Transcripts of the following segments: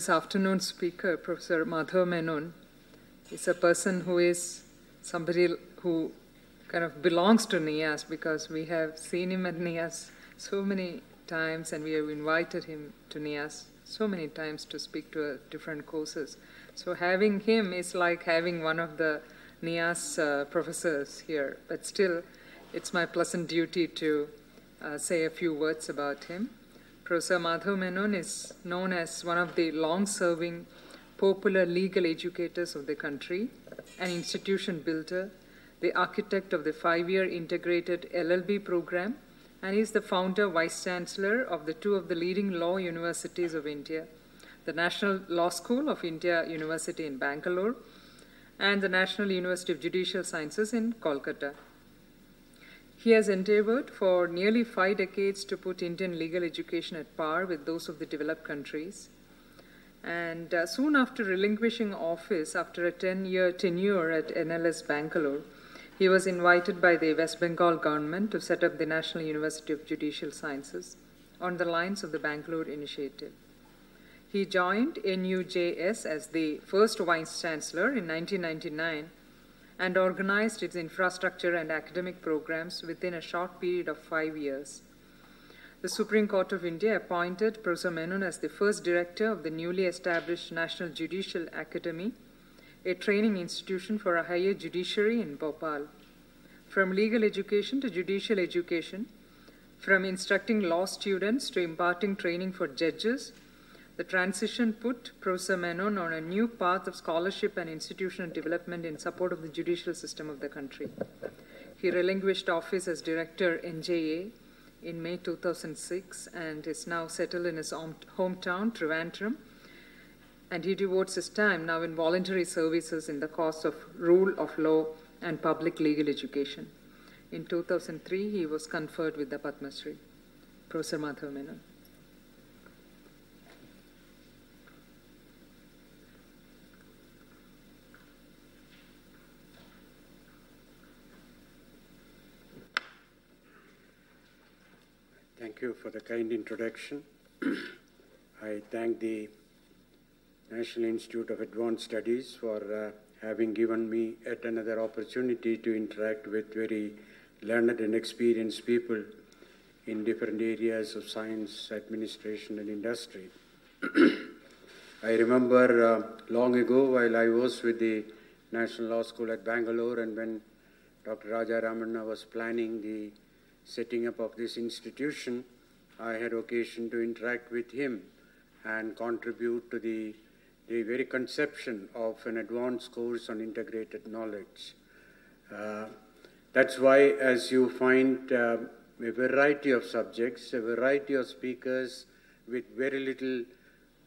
this afternoon's speaker, Professor Madhav Menon, is a person who is somebody who kind of belongs to NIAS because we have seen him at NIAS so many times and we have invited him to NIAS so many times to speak to uh, different courses. So having him is like having one of the NIAS uh, professors here, but still it's my pleasant duty to uh, say a few words about him. Professor Madhav Menon is known as one of the long-serving popular legal educators of the country, an institution builder, the architect of the five-year integrated LLB program, and is the founder, vice chancellor of the two of the leading law universities of India, the National Law School of India University in Bangalore, and the National University of Judicial Sciences in Kolkata. He has endeavored for nearly five decades to put Indian legal education at par with those of the developed countries. And uh, soon after relinquishing office, after a 10 year tenure at NLS Bangalore, he was invited by the West Bengal government to set up the National University of Judicial Sciences on the lines of the Bangalore Initiative. He joined NUJS as the first Vice Chancellor in 1999 and organized its infrastructure and academic programs within a short period of five years. The Supreme Court of India appointed Professor Menon as the first director of the newly established National Judicial Academy, a training institution for a higher judiciary in Bhopal. From legal education to judicial education, from instructing law students to imparting training for judges, the transition put Professor Menon on a new path of scholarship and institutional development in support of the judicial system of the country. He relinquished office as director NJA in May 2006 and is now settled in his hometown, Trivandrum. And he devotes his time now in voluntary services in the cause of rule of law and public legal education. In 2003, he was conferred with the Padma Shri. Professor Madhav Menon. Thank you for the kind introduction. I thank the National Institute of Advanced Studies for uh, having given me yet another opportunity to interact with very learned and experienced people in different areas of science, administration, and industry. I remember uh, long ago while I was with the National Law School at Bangalore and when Dr. Raja Ramanna was planning the setting up of this institution, I had occasion to interact with him and contribute to the, the very conception of an advanced course on integrated knowledge. Uh, that's why, as you find uh, a variety of subjects, a variety of speakers with very little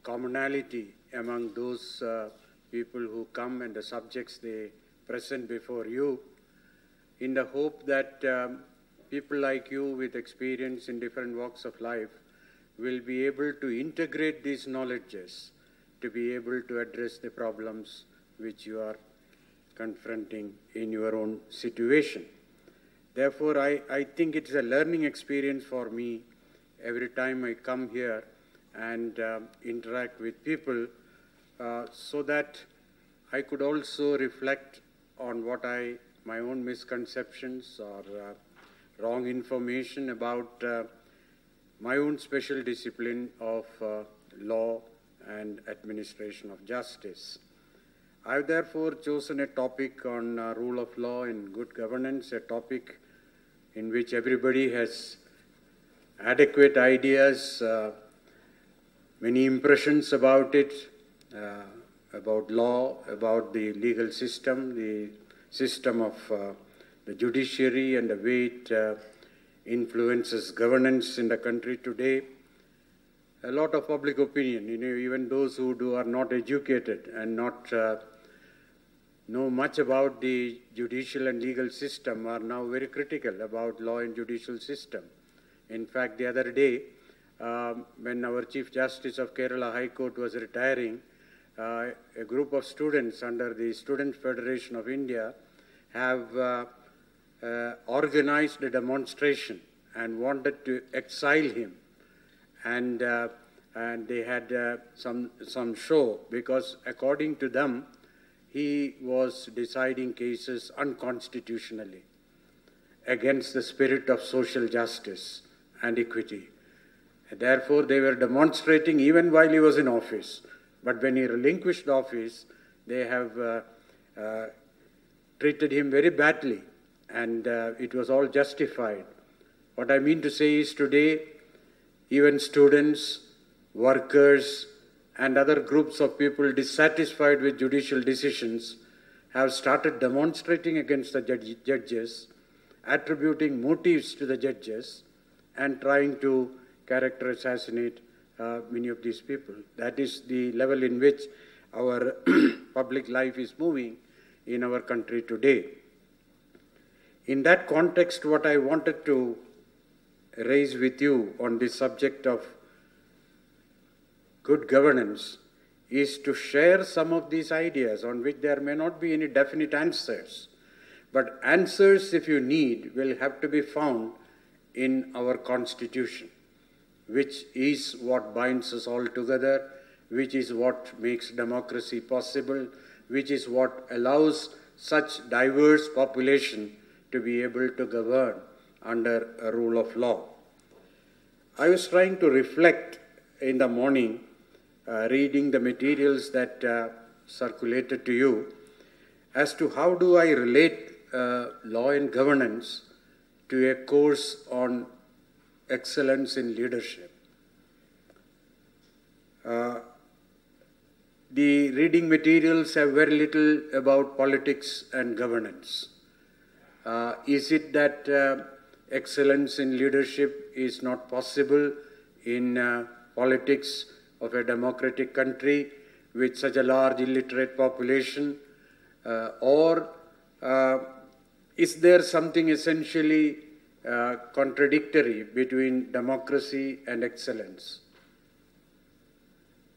commonality among those uh, people who come and the subjects they present before you, in the hope that um, people like you with experience in different walks of life will be able to integrate these knowledges to be able to address the problems which you are confronting in your own situation. Therefore, I, I think it's a learning experience for me every time I come here and uh, interact with people uh, so that I could also reflect on what I, my own misconceptions or uh, wrong information about uh, my own special discipline of uh, law and administration of justice. I have therefore chosen a topic on uh, rule of law and good governance, a topic in which everybody has adequate ideas, uh, many impressions about it, uh, about law, about the legal system, the system of uh, the judiciary and the way it uh, influences governance in the country today. A lot of public opinion, you know, even those who do are not educated and not uh, know much about the judicial and legal system are now very critical about law and judicial system. In fact, the other day, um, when our Chief Justice of Kerala High Court was retiring, uh, a group of students under the Student Federation of India have uh, uh, organized a demonstration and wanted to exile him. And uh, and they had uh, some, some show because according to them, he was deciding cases unconstitutionally against the spirit of social justice and equity. Therefore, they were demonstrating even while he was in office. But when he relinquished office, they have uh, uh, treated him very badly, and uh, it was all justified. What I mean to say is today, even students, workers, and other groups of people dissatisfied with judicial decisions have started demonstrating against the judge, judges, attributing motives to the judges, and trying to character assassinate uh, many of these people. That is the level in which our public life is moving in our country today. In that context, what I wanted to raise with you on the subject of good governance is to share some of these ideas on which there may not be any definite answers. But answers, if you need, will have to be found in our Constitution, which is what binds us all together, which is what makes democracy possible, which is what allows such diverse population to be able to govern under a rule of law. I was trying to reflect in the morning uh, reading the materials that uh, circulated to you as to how do I relate uh, law and governance to a course on excellence in leadership. Uh, the reading materials have very little about politics and governance. Uh, is it that uh, excellence in leadership is not possible in politics of a democratic country with such a large illiterate population? Uh, or uh, is there something essentially uh, contradictory between democracy and excellence?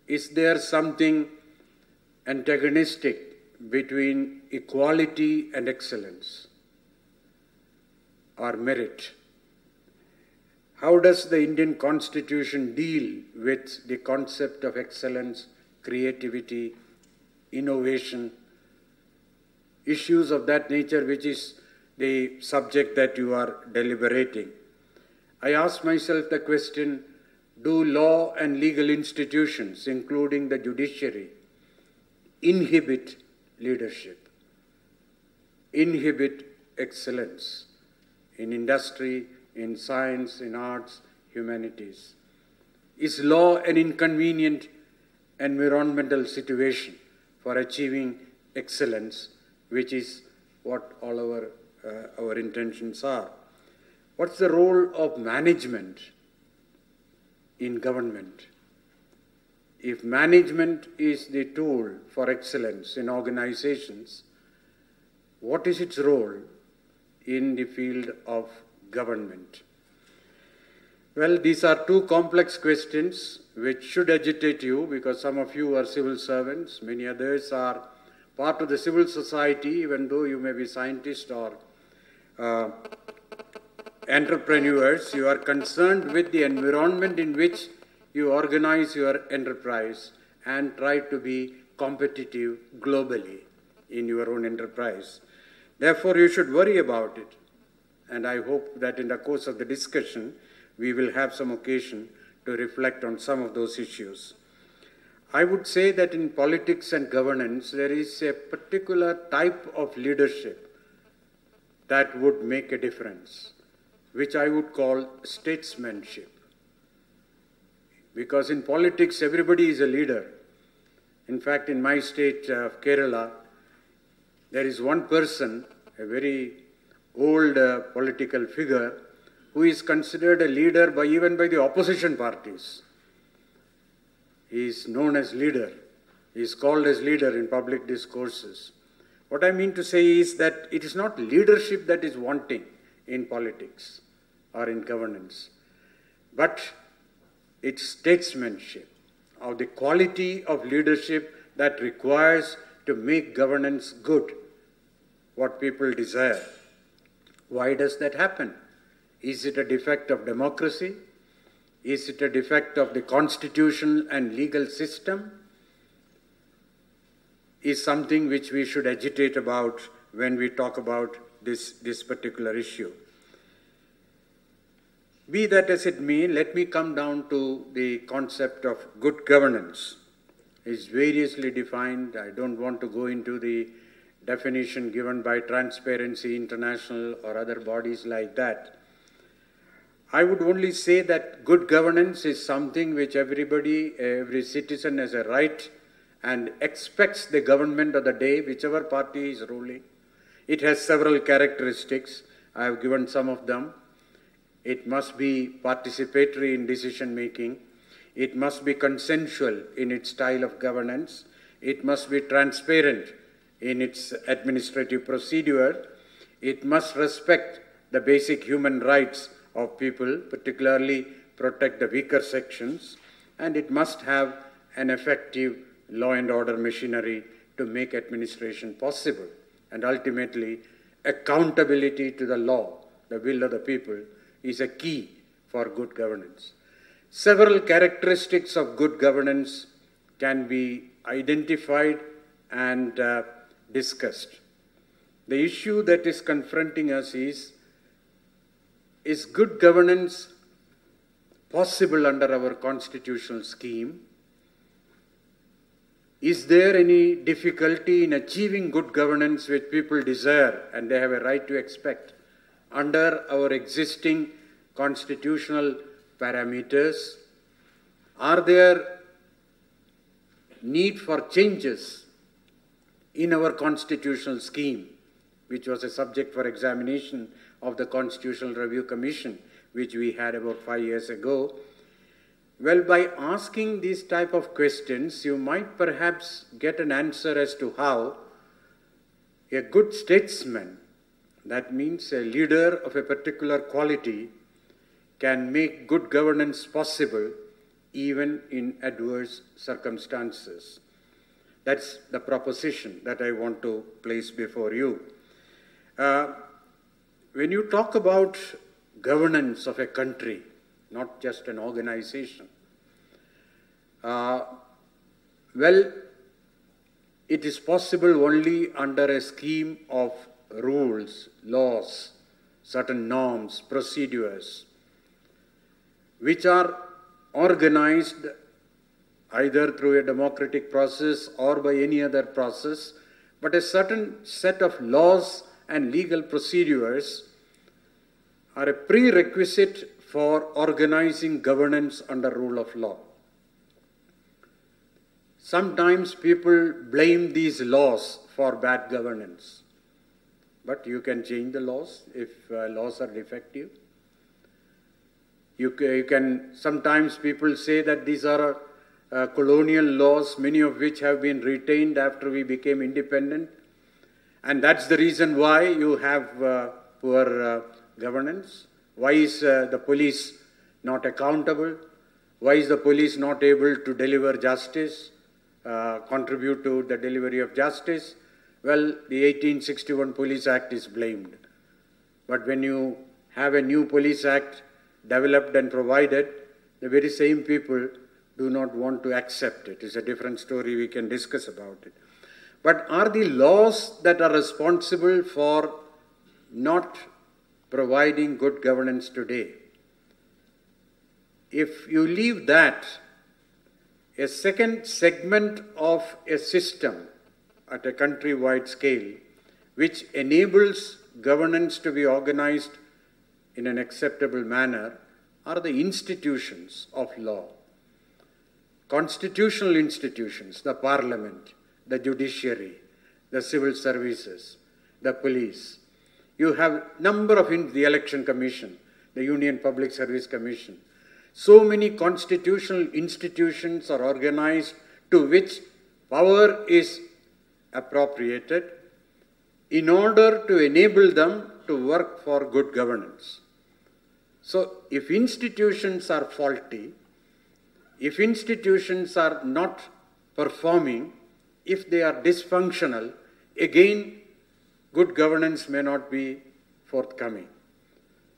Is there something antagonistic between equality and excellence or merit? How does the Indian Constitution deal with the concept of excellence, creativity, innovation, issues of that nature, which is the subject that you are deliberating? I ask myself the question do law and legal institutions, including the judiciary, inhibit leadership, inhibit excellence in industry, in science, in arts, humanities. Is law an inconvenient environmental situation for achieving excellence, which is what all our, uh, our intentions are? What's the role of management in government? If management is the tool for excellence in organizations, what is its role in the field of government? Well, these are two complex questions which should agitate you because some of you are civil servants, many others are part of the civil society, even though you may be scientists or uh, entrepreneurs, you are concerned with the environment in which you organize your enterprise and try to be competitive globally in your own enterprise. Therefore, you should worry about it. And I hope that in the course of the discussion, we will have some occasion to reflect on some of those issues. I would say that in politics and governance, there is a particular type of leadership that would make a difference, which I would call statesmanship. Because in politics, everybody is a leader. In fact, in my state of Kerala, there is one person, a very old uh, political figure who is considered a leader by even by the opposition parties. He is known as leader. He is called as leader in public discourses. What I mean to say is that it is not leadership that is wanting in politics or in governance, but it's statesmanship, or the quality of leadership that requires to make governance good, what people desire. Why does that happen? Is it a defect of democracy? Is it a defect of the constitutional and legal system? Is something which we should agitate about when we talk about this, this particular issue. Be that as it may, let me come down to the concept of good governance. It's variously defined. I don't want to go into the definition given by Transparency International or other bodies like that. I would only say that good governance is something which everybody, every citizen has a right and expects the government of the day, whichever party is ruling. It has several characteristics. I have given some of them. It must be participatory in decision making. It must be consensual in its style of governance. It must be transparent in its administrative procedure. It must respect the basic human rights of people, particularly protect the weaker sections. And it must have an effective law and order machinery to make administration possible. And ultimately, accountability to the law, the will of the people, is a key for good governance. Several characteristics of good governance can be identified and uh, discussed. The issue that is confronting us is is good governance possible under our constitutional scheme? Is there any difficulty in achieving good governance which people desire and they have a right to expect under our existing constitutional parameters? Are there need for changes in our constitutional scheme, which was a subject for examination of the Constitutional Review Commission, which we had about five years ago? Well, by asking these type of questions, you might perhaps get an answer as to how a good statesman, that means a leader of a particular quality, can make good governance possible even in adverse circumstances. That's the proposition that I want to place before you. Uh, when you talk about governance of a country, not just an organization, uh, well, it is possible only under a scheme of rules, laws, certain norms, procedures, which are organized either through a democratic process or by any other process, but a certain set of laws and legal procedures are a prerequisite for organizing governance under rule of law. Sometimes people blame these laws for bad governance, but you can change the laws if uh, laws are defective. You, you can, sometimes people say that these are uh, colonial laws, many of which have been retained after we became independent. And that's the reason why you have uh, poor uh, governance. Why is uh, the police not accountable? Why is the police not able to deliver justice, uh, contribute to the delivery of justice? Well, the 1861 Police Act is blamed. But when you have a new police act developed and provided, the very same people do not want to accept it. It's a different story, we can discuss about it. But are the laws that are responsible for not providing good governance today? If you leave that, a second segment of a system at a country-wide scale, which enables governance to be organized in an acceptable manner, are the institutions of law constitutional institutions, the parliament, the judiciary, the civil services, the police. You have number of in the election commission, the Union Public Service Commission. So many constitutional institutions are organized to which power is appropriated in order to enable them to work for good governance. So if institutions are faulty, if institutions are not performing, if they are dysfunctional, again, good governance may not be forthcoming.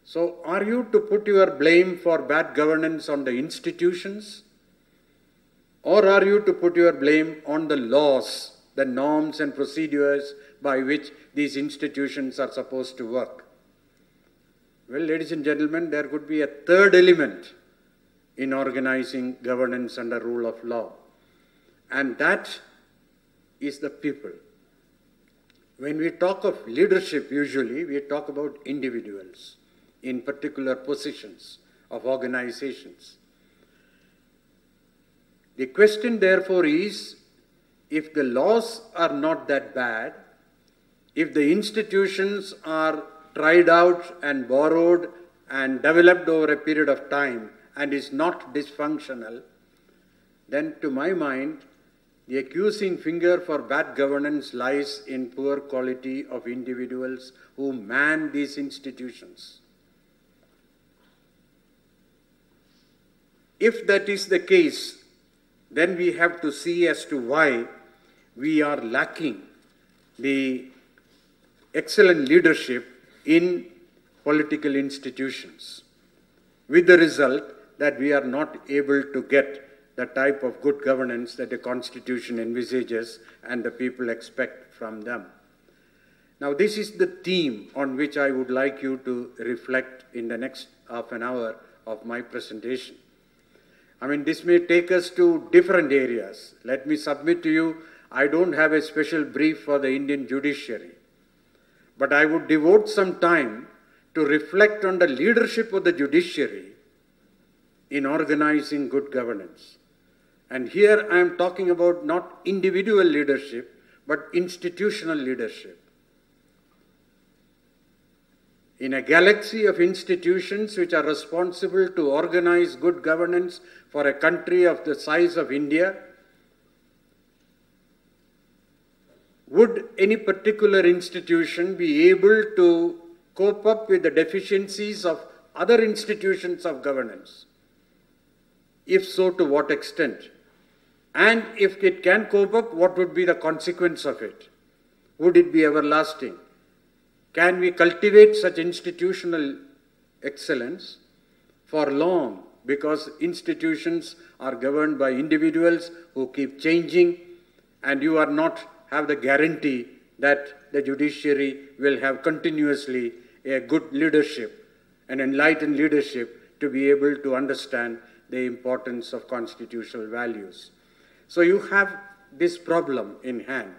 So, are you to put your blame for bad governance on the institutions? Or are you to put your blame on the laws, the norms and procedures by which these institutions are supposed to work? Well, ladies and gentlemen, there could be a third element in organizing governance under rule of law, and that is the people. When we talk of leadership, usually we talk about individuals in particular positions of organizations. The question, therefore, is if the laws are not that bad, if the institutions are tried out and borrowed and developed over a period of time and is not dysfunctional, then to my mind, the accusing finger for bad governance lies in poor quality of individuals who man these institutions. If that is the case, then we have to see as to why we are lacking the excellent leadership in political institutions, with the result that we are not able to get the type of good governance that the Constitution envisages and the people expect from them. Now, this is the theme on which I would like you to reflect in the next half an hour of my presentation. I mean, this may take us to different areas. Let me submit to you, I don't have a special brief for the Indian judiciary. But I would devote some time to reflect on the leadership of the judiciary in organizing good governance. And here I am talking about not individual leadership, but institutional leadership. In a galaxy of institutions which are responsible to organize good governance for a country of the size of India, would any particular institution be able to cope up with the deficiencies of other institutions of governance? If so, to what extent? And if it can cope up, what would be the consequence of it? Would it be everlasting? Can we cultivate such institutional excellence for long? Because institutions are governed by individuals who keep changing, and you are not have the guarantee that the judiciary will have continuously a good leadership, an enlightened leadership to be able to understand the importance of constitutional values. So you have this problem in hand.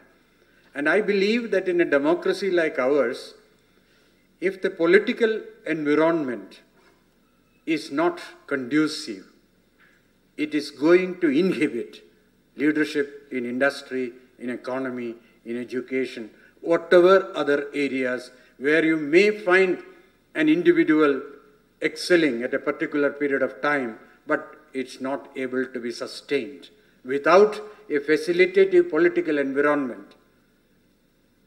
And I believe that in a democracy like ours, if the political environment is not conducive, it is going to inhibit leadership in industry, in economy, in education, whatever other areas where you may find an individual excelling at a particular period of time, but it's not able to be sustained without a facilitative political environment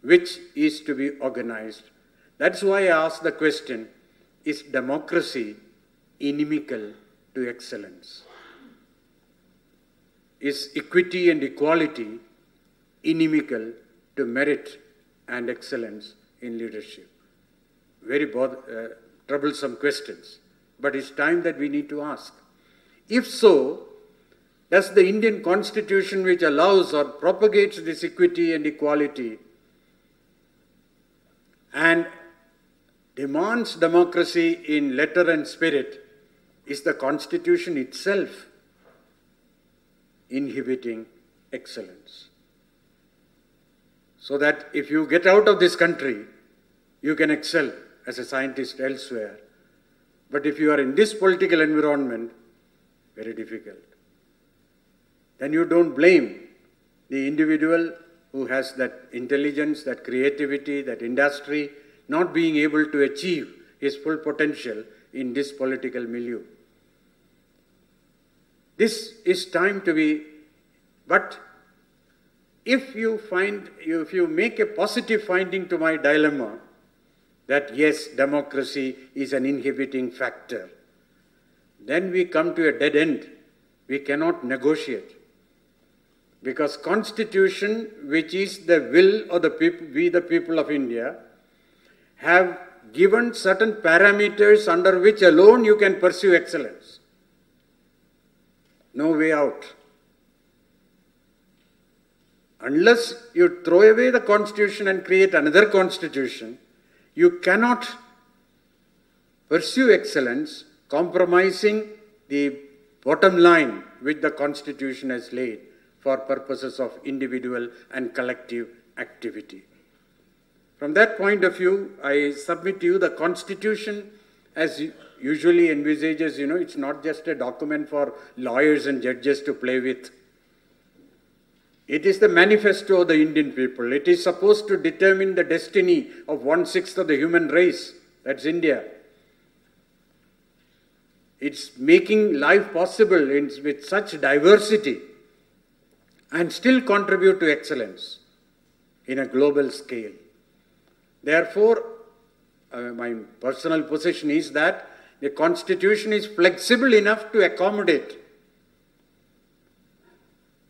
which is to be organized. That's why I ask the question is democracy inimical to excellence? Is equity and equality inimical to merit and excellence in leadership? Very uh, troublesome questions, but it's time that we need to ask. If so, does the Indian constitution, which allows or propagates this equity and equality and demands democracy in letter and spirit, is the constitution itself inhibiting excellence? So that if you get out of this country, you can excel as a scientist elsewhere. But if you are in this political environment, very difficult. Then you don't blame the individual who has that intelligence, that creativity, that industry, not being able to achieve his full potential in this political milieu. This is time to be, but if you find, if you make a positive finding to my dilemma, that yes, democracy is an inhibiting factor, then we come to a dead end. We cannot negotiate. Because constitution, which is the will of the people, we the people of India, have given certain parameters under which alone you can pursue excellence. No way out. Unless you throw away the constitution and create another constitution, you cannot pursue excellence compromising the bottom line which the constitution has laid for purposes of individual and collective activity. From that point of view, I submit to you the Constitution, as usually envisages, you know, it's not just a document for lawyers and judges to play with. It is the manifesto of the Indian people. It is supposed to determine the destiny of one sixth of the human race. That's India. It's making life possible in, with such diversity and still contribute to excellence in a global scale. Therefore, uh, my personal position is that the constitution is flexible enough to accommodate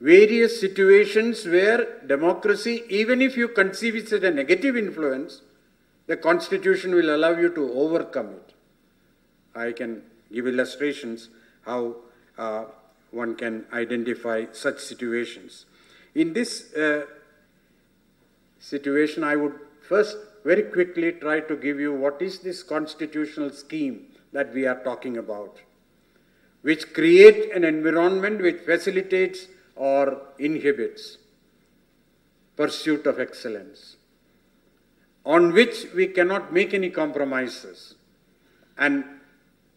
various situations where democracy, even if you conceive it as a negative influence, the constitution will allow you to overcome it. I can give illustrations how uh, one can identify such situations. In this uh, situation, I would first very quickly try to give you what is this constitutional scheme that we are talking about, which create an environment which facilitates or inhibits pursuit of excellence, on which we cannot make any compromises. And,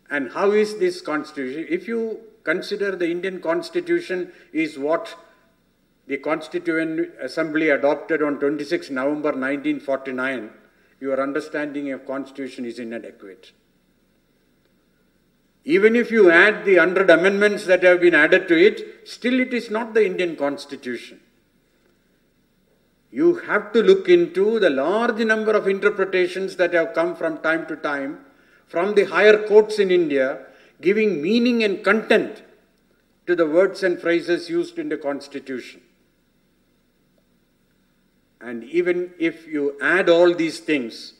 and how is this constitution? If you consider the Indian constitution is what the Constituent Assembly adopted on 26 November 1949, your understanding of constitution is inadequate. Even if you add the 100 amendments that have been added to it, still it is not the Indian constitution. You have to look into the large number of interpretations that have come from time to time from the higher courts in India, giving meaning and content to the words and phrases used in the constitution. And even if you add all these things,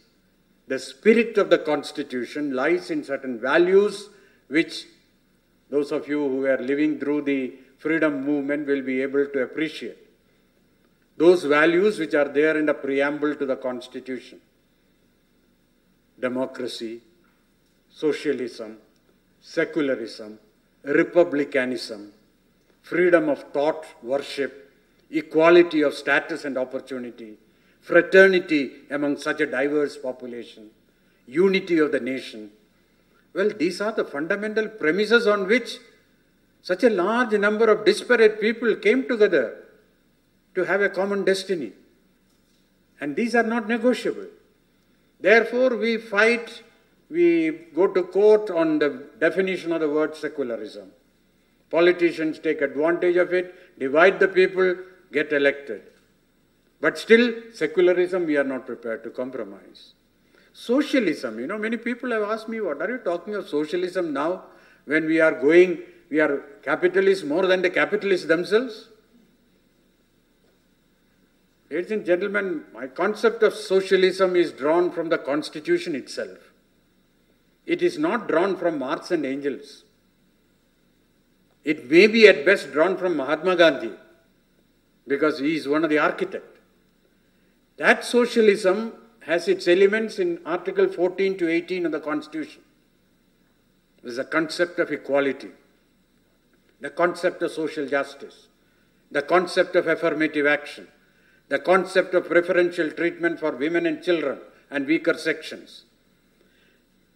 the spirit of the Constitution lies in certain values which those of you who are living through the freedom movement will be able to appreciate. Those values which are there in the preamble to the Constitution democracy, socialism, secularism, republicanism, freedom of thought, worship, equality of status and opportunity, fraternity among such a diverse population, unity of the nation. Well, these are the fundamental premises on which such a large number of disparate people came together to have a common destiny. And these are not negotiable. Therefore, we fight, we go to court on the definition of the word secularism. Politicians take advantage of it, divide the people, get elected. But still, secularism, we are not prepared to compromise. Socialism, you know, many people have asked me, what are you talking of socialism now when we are going, we are capitalists more than the capitalists themselves? Ladies and gentlemen, my concept of socialism is drawn from the constitution itself. It is not drawn from Marx and Engels. It may be at best drawn from Mahatma Gandhi because he is one of the architects. That socialism has its elements in Article 14 to 18 of the Constitution. There's a concept of equality, the concept of social justice, the concept of affirmative action, the concept of preferential treatment for women and children and weaker sections.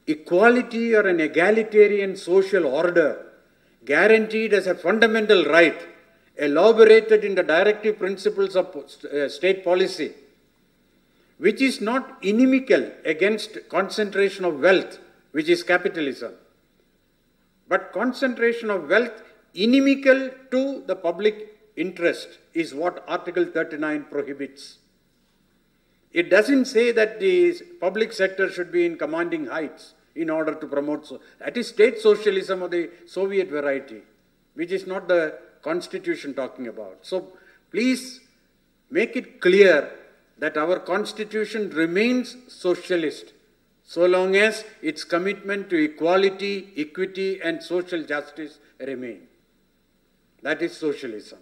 Equality or an egalitarian social order guaranteed as a fundamental right elaborated in the directive principles of uh, state policy, which is not inimical against concentration of wealth, which is capitalism, but concentration of wealth inimical to the public interest is what Article 39 prohibits. It doesn't say that the public sector should be in commanding heights in order to promote. So that is state socialism of the Soviet variety, which is not the constitution talking about. So please make it clear that our constitution remains socialist, so long as its commitment to equality, equity, and social justice remain. That is socialism.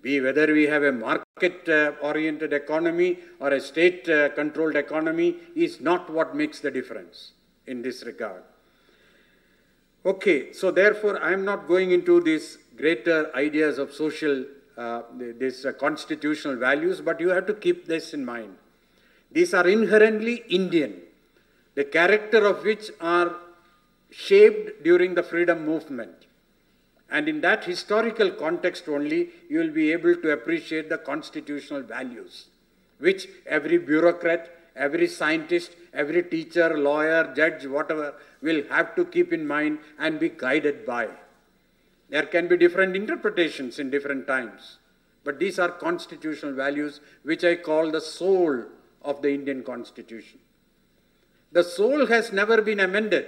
Be whether we have a market-oriented uh, economy or a state-controlled uh, economy is not what makes the difference in this regard. Okay, so therefore I am not going into these greater ideas of social, uh, these uh, constitutional values, but you have to keep this in mind. These are inherently Indian, the character of which are shaped during the freedom movement. And in that historical context only, you will be able to appreciate the constitutional values, which every bureaucrat, every scientist, every teacher, lawyer, judge, whatever, will have to keep in mind and be guided by. There can be different interpretations in different times, but these are constitutional values which I call the soul of the Indian Constitution. The soul has never been amended.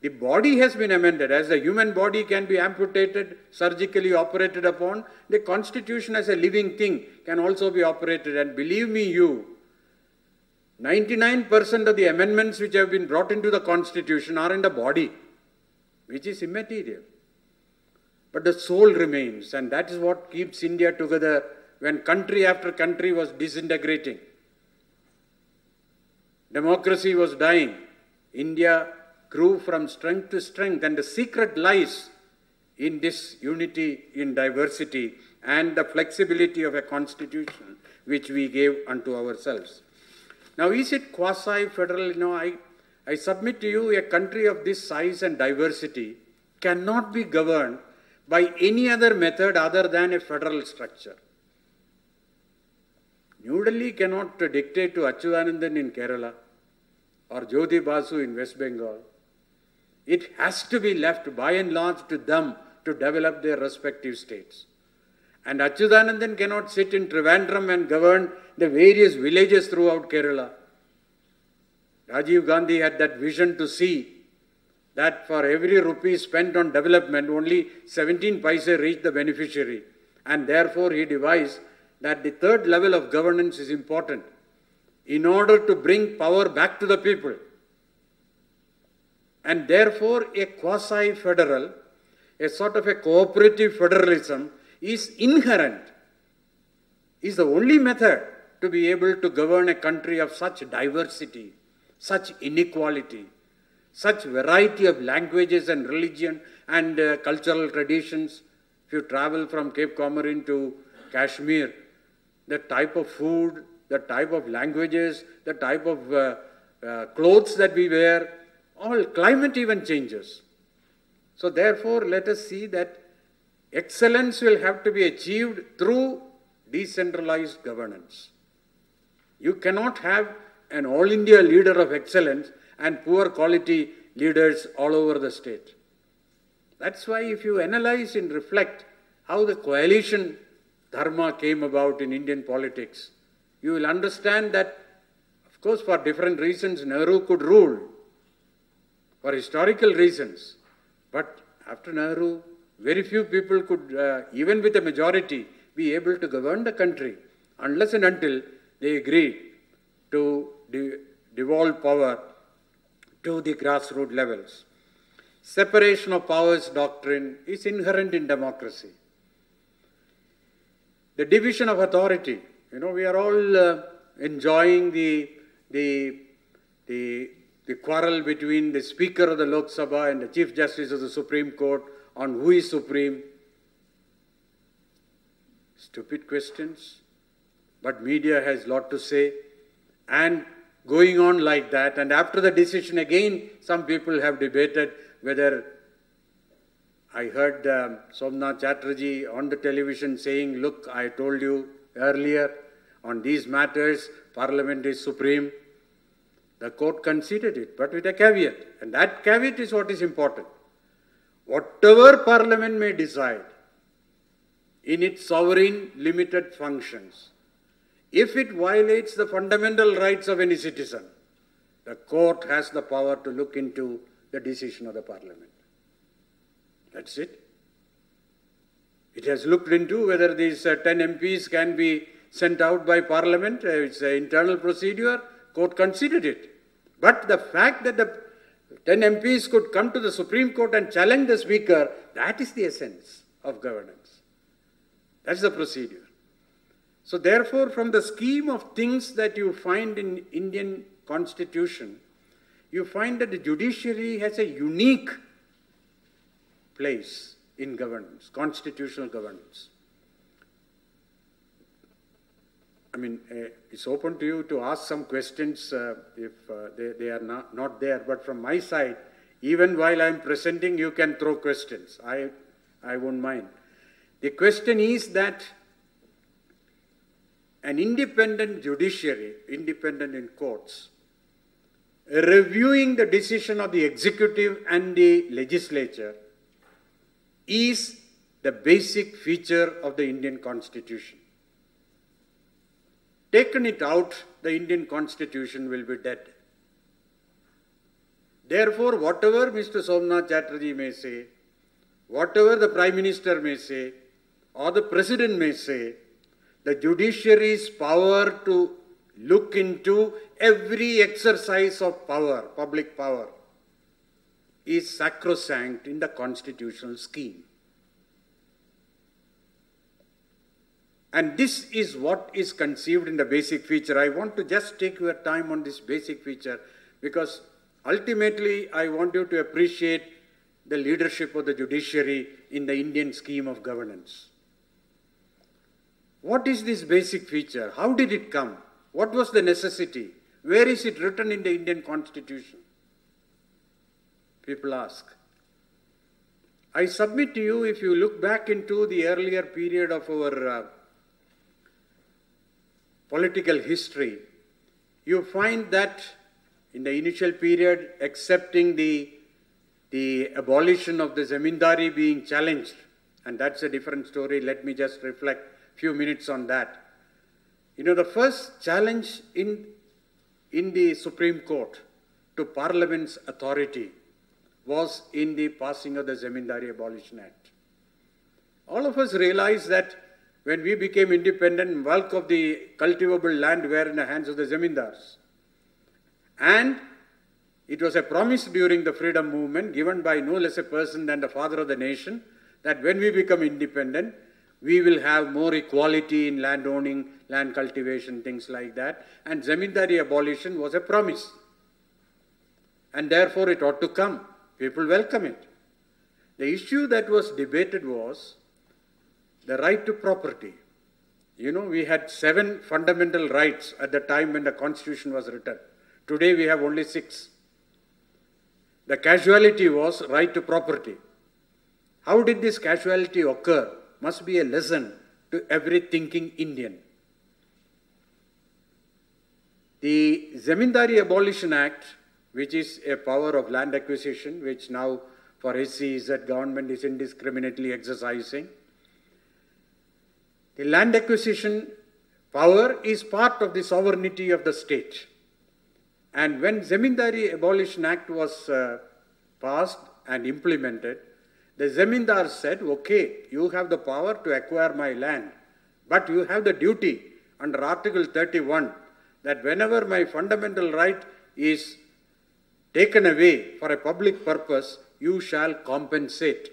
The body has been amended. As the human body can be amputated, surgically operated upon, the constitution as a living thing can also be operated. And believe me, you, 99% of the amendments which have been brought into the constitution are in the body, which is immaterial. But the soul remains, and that is what keeps India together when country after country was disintegrating. Democracy was dying. India grew from strength to strength, and the secret lies in this unity in diversity and the flexibility of a constitution which we gave unto ourselves. Now, is it quasi-federal? You know, I, I submit to you a country of this size and diversity cannot be governed by any other method other than a federal structure. New Delhi cannot dictate to Achyutanandan in Kerala or Jyoti Basu in West Bengal. It has to be left by and large to them to develop their respective states. And Achyutanandan cannot sit in Trivandrum and govern the various villages throughout Kerala. Rajiv Gandhi had that vision to see that for every rupee spent on development, only 17 paise reached the beneficiary. And therefore, he devised that the third level of governance is important in order to bring power back to the people. And therefore, a quasi federal, a sort of a cooperative federalism is inherent, is the only method to be able to govern a country of such diversity, such inequality, such variety of languages and religion and uh, cultural traditions. If you travel from Cape Comorin to Kashmir, the type of food, the type of languages, the type of uh, uh, clothes that we wear, all climate even changes. So therefore, let us see that excellence will have to be achieved through decentralized governance. You cannot have an all India leader of excellence and poor quality leaders all over the state. That's why if you analyze and reflect how the coalition dharma came about in Indian politics, you will understand that, of course, for different reasons, Nehru could rule, for historical reasons. But after Nehru, very few people could, uh, even with a majority, be able to govern the country unless and until they agreed to devolve power to the grassroots levels. Separation of powers doctrine is inherent in democracy. The division of authority. You know, we are all uh, enjoying the, the, the, the quarrel between the Speaker of the Lok Sabha and the Chief Justice of the Supreme Court on who is supreme. Stupid questions, but media has lot to say. And going on like that, and after the decision again, some people have debated whether I heard um, Somnath Chatterjee on the television saying, look, I told you earlier, on these matters, Parliament is supreme. The court considered it, but with a caveat. And that caveat is what is important. Whatever Parliament may decide in its sovereign limited functions, if it violates the fundamental rights of any citizen, the court has the power to look into the decision of the Parliament. That's it. It has looked into whether these uh, 10 MPs can be sent out by Parliament. Uh, it's an internal procedure. court considered it. But the fact that the 10 MPs could come to the Supreme Court and challenge the Speaker, that is the essence of governance. That's the procedure. So therefore, from the scheme of things that you find in Indian constitution, you find that the judiciary has a unique place in governance, constitutional governance. I mean, uh, it's open to you to ask some questions uh, if uh, they, they are not, not there. But from my side, even while I'm presenting, you can throw questions. I, I won't mind. The question is that an independent judiciary, independent in courts, reviewing the decision of the executive and the legislature is the basic feature of the Indian constitution. Taken it out, the Indian constitution will be dead. Therefore, whatever Mr. Somnath Chatterjee may say, whatever the Prime Minister may say, or the President may say, the judiciary's power to look into every exercise of power, public power, is sacrosanct in the constitutional scheme. And this is what is conceived in the basic feature. I want to just take your time on this basic feature because ultimately I want you to appreciate the leadership of the judiciary in the Indian scheme of governance. What is this basic feature? How did it come? What was the necessity? Where is it written in the Indian constitution? People ask. I submit to you, if you look back into the earlier period of our uh, political history, you find that in the initial period, accepting the, the abolition of the zamindari being challenged, and that's a different story, let me just reflect few minutes on that. You know, the first challenge in, in the Supreme Court to Parliament's authority was in the passing of the Zamindari Abolition Act. All of us realize that when we became independent, bulk of the cultivable land were in the hands of the zamindars. And it was a promise during the freedom movement given by no less a person than the father of the nation that when we become independent, we will have more equality in land owning, land cultivation, things like that. And zamindari abolition was a promise. And therefore it ought to come. People welcome it. The issue that was debated was the right to property. You know, we had seven fundamental rights at the time when the Constitution was written. Today we have only six. The casualty was right to property. How did this casualty occur? Must be a lesson to every thinking Indian. The Zamindari Abolition Act, which is a power of land acquisition, which now for SEZ government is indiscriminately exercising, the land acquisition power is part of the sovereignty of the state. And when Zamindari Abolition Act was uh, passed and implemented, the Zamindar said, okay, you have the power to acquire my land, but you have the duty under Article 31 that whenever my fundamental right is taken away for a public purpose, you shall compensate.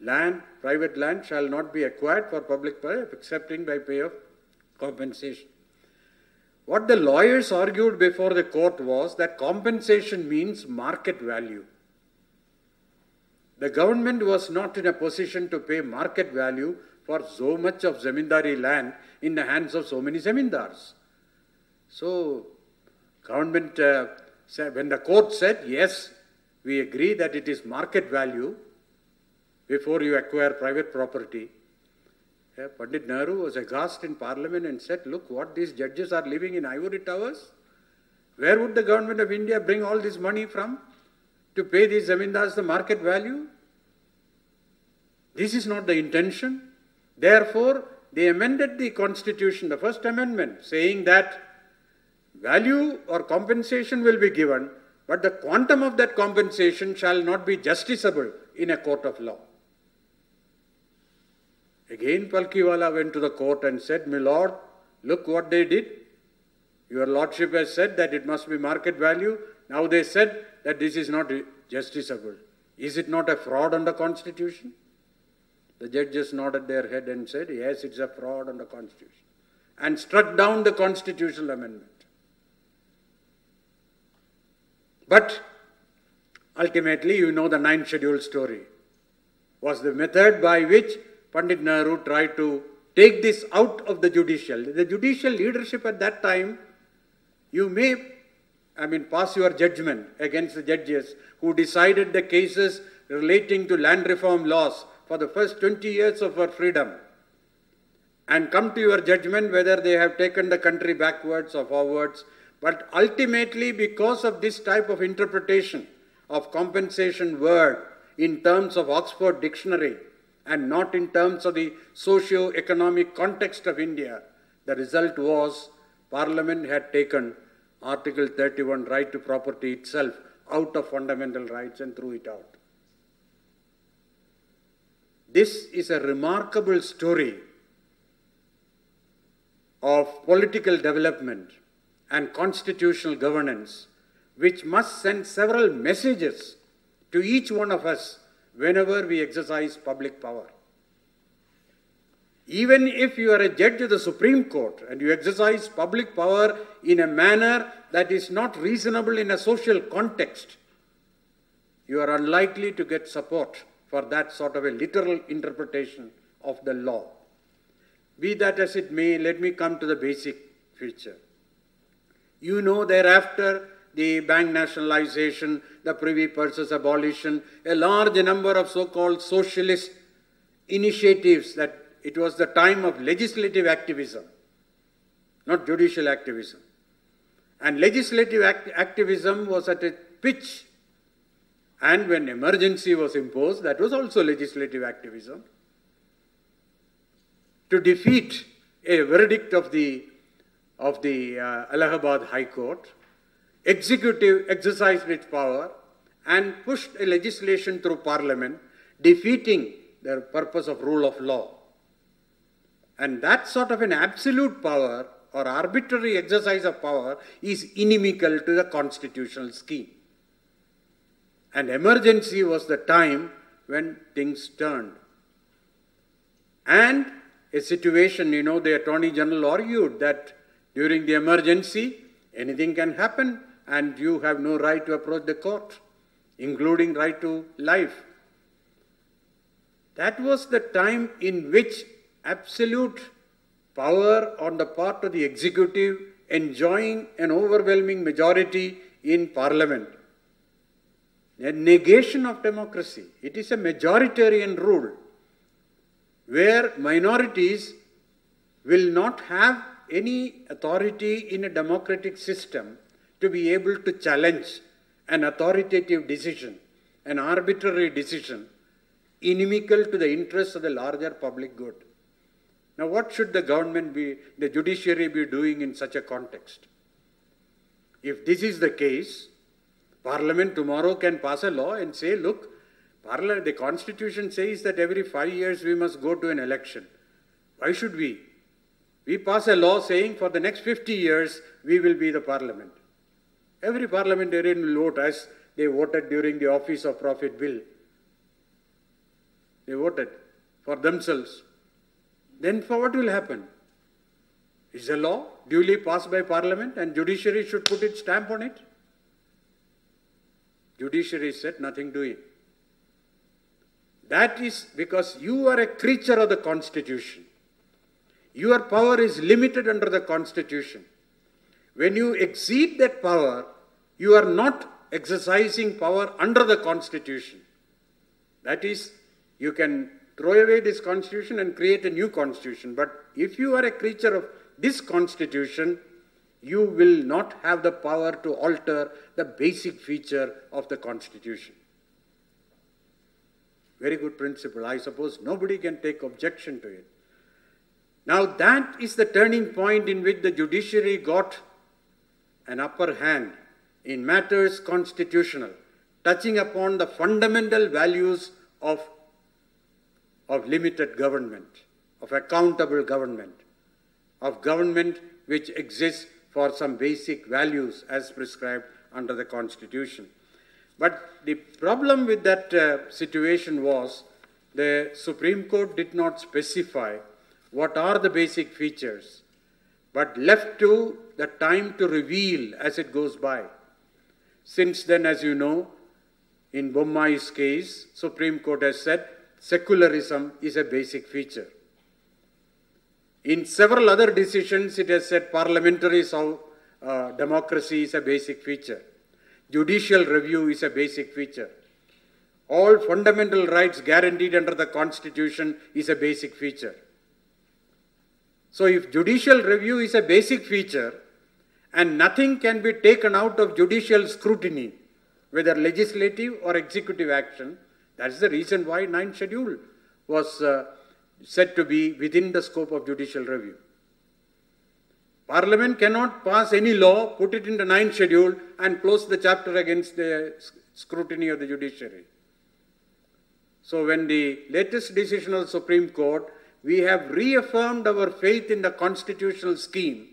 Land, private land shall not be acquired for public purpose excepting by pay of compensation. What the lawyers argued before the court was that compensation means market value. The government was not in a position to pay market value for so much of zamindari land in the hands of so many zamindars. So, government, uh, said, when the court said, yes, we agree that it is market value before you acquire private property, yeah, Pandit Nehru was aghast in parliament and said, look, what these judges are living in ivory towers. Where would the government of India bring all this money from to pay these zamindars the market value? This is not the intention. Therefore, they amended the constitution, the first amendment, saying that value or compensation will be given, but the quantum of that compensation shall not be justiciable in a court of law. Again, Palkhiwala went to the court and said, My lord, look what they did. Your Lordship has said that it must be market value. Now they said that this is not justiciable. Is it not a fraud on the Constitution? The judge just nodded their head and said, Yes, it's a fraud on the Constitution. And struck down the constitutional amendment. But ultimately, you know the ninth schedule story was the method by which Pandit Nehru tried to take this out of the judicial. The judicial leadership at that time, you may, I mean, pass your judgment against the judges who decided the cases relating to land reform laws for the first 20 years of our freedom and come to your judgment whether they have taken the country backwards or forwards. But ultimately, because of this type of interpretation of compensation word in terms of Oxford Dictionary and not in terms of the socio-economic context of India, the result was Parliament had taken Article 31 right to property itself out of fundamental rights and threw it out. This is a remarkable story of political development and constitutional governance, which must send several messages to each one of us whenever we exercise public power. Even if you are a judge of the Supreme Court and you exercise public power in a manner that is not reasonable in a social context, you are unlikely to get support for that sort of a literal interpretation of the law. Be that as it may, let me come to the basic feature. You know, thereafter, the bank nationalization, the privy purses abolition, a large number of so-called socialist initiatives that it was the time of legislative activism, not judicial activism. And legislative act activism was at a pitch. And when emergency was imposed, that was also legislative activism. To defeat a verdict of the, of the uh, Allahabad High Court, executive exercised its power and pushed a legislation through parliament defeating the purpose of rule of law. And that sort of an absolute power or arbitrary exercise of power is inimical to the constitutional scheme. And emergency was the time when things turned. And a situation, you know, the Attorney General argued that during the emergency, anything can happen and you have no right to approach the court, including right to life. That was the time in which absolute power on the part of the executive enjoying an overwhelming majority in parliament. A negation of democracy. It is a majoritarian rule where minorities will not have any authority in a democratic system to be able to challenge an authoritative decision, an arbitrary decision, inimical to the interests of the larger public good. Now, what should the government be, the judiciary be doing in such a context? If this is the case, Parliament tomorrow can pass a law and say, look, Parliament, the Constitution says that every five years we must go to an election. Why should we? We pass a law saying for the next 50 years we will be the Parliament. Every parliamentarian will vote as they voted during the Office of Profit Bill. They voted for themselves. Then for what will happen? Is a law duly passed by Parliament and judiciary should put its stamp on it? Judiciary said nothing doing. That is because you are a creature of the Constitution. Your power is limited under the Constitution. When you exceed that power, you are not exercising power under the Constitution. That is, you can throw away this Constitution and create a new Constitution. But if you are a creature of this Constitution, you will not have the power to alter the basic feature of the Constitution. Very good principle. I suppose nobody can take objection to it. Now, that is the turning point in which the judiciary got an upper hand in matters constitutional, touching upon the fundamental values of, of limited government, of accountable government, of government which exists for some basic values as prescribed under the Constitution. But the problem with that uh, situation was the Supreme Court did not specify what are the basic features, but left to the time to reveal as it goes by. Since then, as you know, in Bommai's case, Supreme Court has said secularism is a basic feature. In several other decisions, it has said parliamentary uh, democracy is a basic feature. Judicial review is a basic feature. All fundamental rights guaranteed under the Constitution is a basic feature. So if judicial review is a basic feature and nothing can be taken out of judicial scrutiny, whether legislative or executive action, that's the reason why ninth schedule was uh, said to be within the scope of judicial review. Parliament cannot pass any law, put it in the ninth schedule, and close the chapter against the scrutiny of the judiciary. So, when the latest decision of the Supreme Court, we have reaffirmed our faith in the constitutional scheme,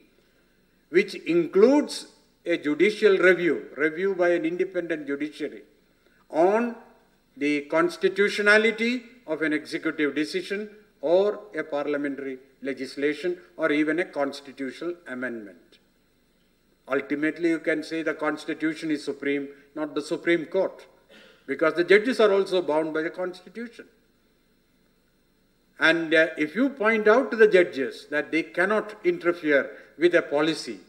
which includes a judicial review, review by an independent judiciary, on the constitutionality of an executive decision or a parliamentary legislation or even a constitutional amendment. Ultimately, you can say the Constitution is supreme, not the Supreme Court, because the judges are also bound by the Constitution. And uh, if you point out to the judges that they cannot interfere with a policy,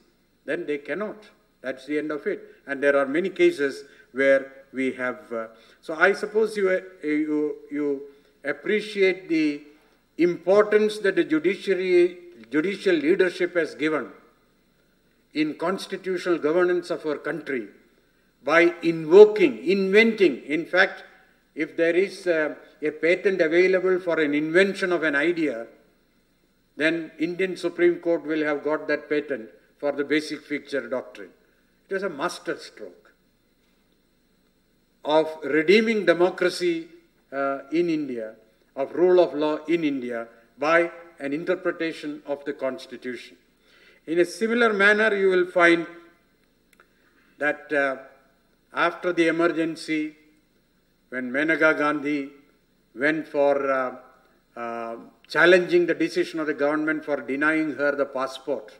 then they cannot. That's the end of it. And there are many cases where we have. Uh, so I suppose you, uh, you, you appreciate the importance that the judiciary, judicial leadership has given in constitutional governance of our country by invoking, inventing. In fact, if there is a, a patent available for an invention of an idea, then Indian Supreme Court will have got that patent for the basic feature doctrine. It was a master stroke of redeeming democracy uh, in India of rule of law in India by an interpretation of the Constitution. In a similar manner, you will find that uh, after the emergency, when Maneka Gandhi went for uh, uh, challenging the decision of the government for denying her the passport,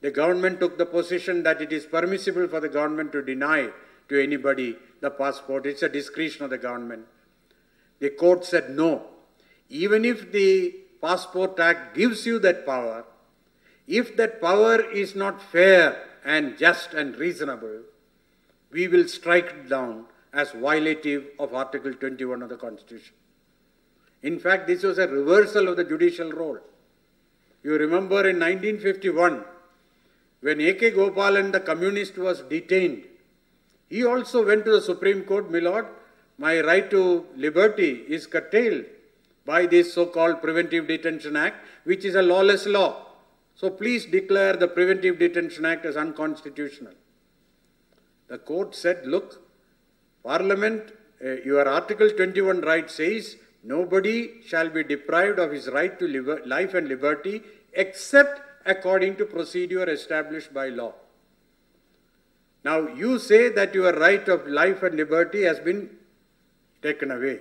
the government took the position that it is permissible for the government to deny to anybody the passport. It's a discretion of the government. The court said no. Even if the Passport Act gives you that power, if that power is not fair and just and reasonable, we will strike it down as violative of Article 21 of the Constitution. In fact, this was a reversal of the judicial role. You remember in 1951, when A.K. Gopalan, the communist, was detained, he also went to the Supreme Court, my lord, my right to liberty is curtailed by this so-called Preventive Detention Act, which is a lawless law. So please declare the Preventive Detention Act as unconstitutional. The court said, look, Parliament, uh, your Article 21 right says nobody shall be deprived of his right to life and liberty except according to procedure established by law. Now, you say that your right of life and liberty has been taken away.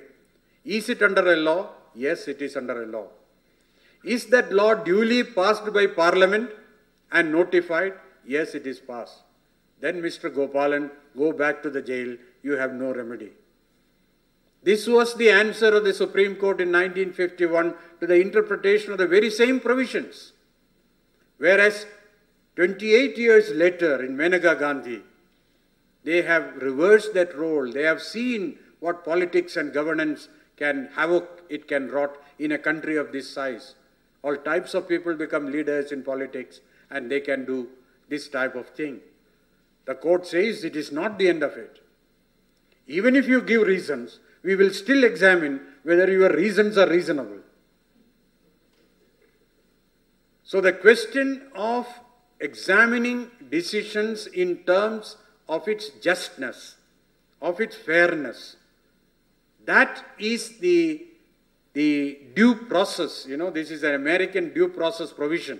Is it under a law? Yes, it is under a law. Is that law duly passed by Parliament and notified? Yes, it is passed. Then, Mr. Gopalan, go back to the jail. You have no remedy. This was the answer of the Supreme Court in 1951 to the interpretation of the very same provisions. Whereas 28 years later in Maneka Gandhi, they have reversed that role. They have seen what politics and governance can havoc it can wrought in a country of this size. All types of people become leaders in politics and they can do this type of thing. The court says it is not the end of it. Even if you give reasons, we will still examine whether your reasons are reasonable. So the question of examining decisions in terms of its justness, of its fairness, that is the, the due process. You know, this is an American due process provision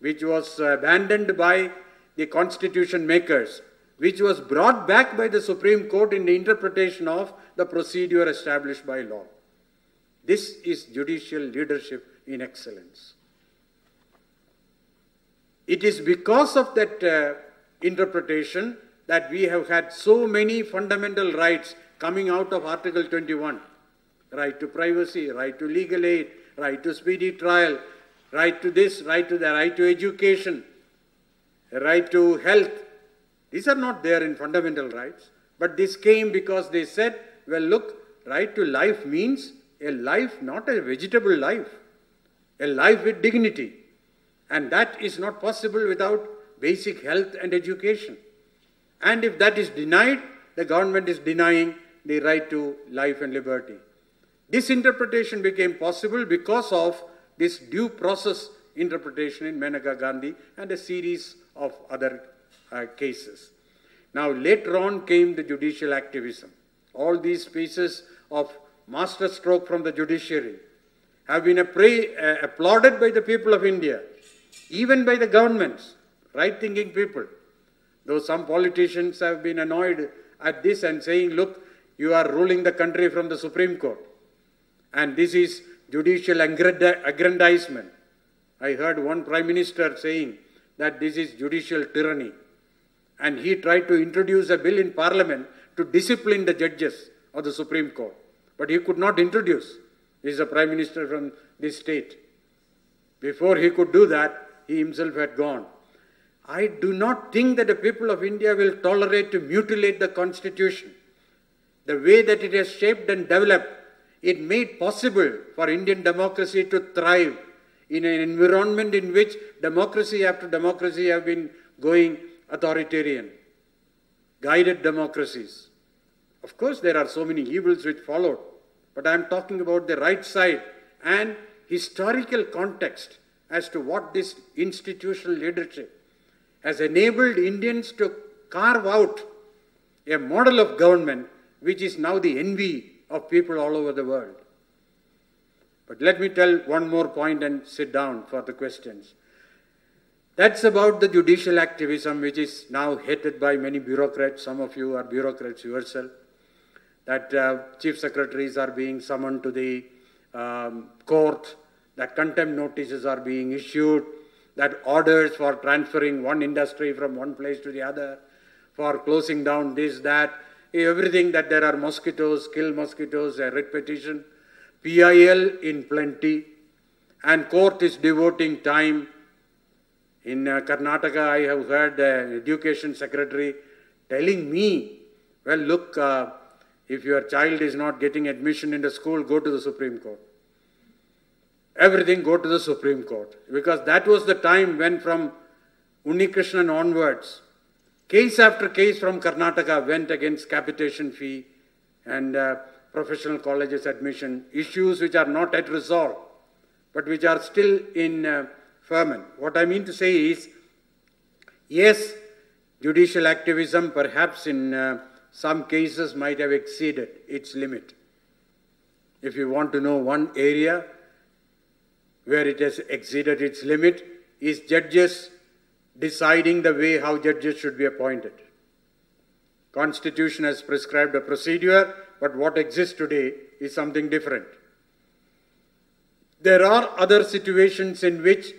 which was abandoned by the constitution makers, which was brought back by the Supreme Court in the interpretation of the procedure established by law. This is judicial leadership in excellence. It is because of that uh, interpretation that we have had so many fundamental rights coming out of Article 21 right to privacy, right to legal aid, right to speedy trial, right to this, right to that, right to education, right to health. These are not there in fundamental rights, but this came because they said, well, look, right to life means a life, not a vegetable life, a life with dignity. And that is not possible without basic health and education. And if that is denied, the government is denying the right to life and liberty. This interpretation became possible because of this due process interpretation in Maneka Gandhi and a series of other uh, cases. Now, later on came the judicial activism. All these pieces of masterstroke from the judiciary have been uh, applauded by the people of India, even by the governments, right thinking people. Though some politicians have been annoyed at this and saying, look, you are ruling the country from the Supreme Court. And this is judicial aggrandizement. I heard one prime minister saying that this is judicial tyranny. And he tried to introduce a bill in parliament to discipline the judges of the Supreme Court. But he could not introduce. He is a prime minister from this state. Before he could do that, he himself had gone. I do not think that the people of India will tolerate to mutilate the constitution. The way that it has shaped and developed it made possible for Indian democracy to thrive in an environment in which democracy after democracy have been going authoritarian, guided democracies. Of course, there are so many evils which followed, but I am talking about the right side and historical context as to what this institutional leadership has enabled Indians to carve out a model of government which is now the envy of people all over the world. But let me tell one more point and sit down for the questions. That's about the judicial activism, which is now hated by many bureaucrats. Some of you are bureaucrats yourself. That uh, chief secretaries are being summoned to the um, court, that contempt notices are being issued, that orders for transferring one industry from one place to the other, for closing down this, that, everything that there are mosquitoes, kill mosquitoes, a writ petition, PIL in plenty, and court is devoting time. In uh, Karnataka, I have heard the education secretary telling me, well, look, uh, if your child is not getting admission in the school, go to the Supreme Court. Everything go to the Supreme Court. Because that was the time when from Unnikrishnan onwards, Case after case from Karnataka went against capitation fee and uh, professional colleges admission, issues which are not yet resolved, but which are still in uh, ferment. What I mean to say is, yes, judicial activism perhaps in uh, some cases might have exceeded its limit. If you want to know one area where it has exceeded its limit, is judges deciding the way how judges should be appointed. Constitution has prescribed a procedure, but what exists today is something different. There are other situations in which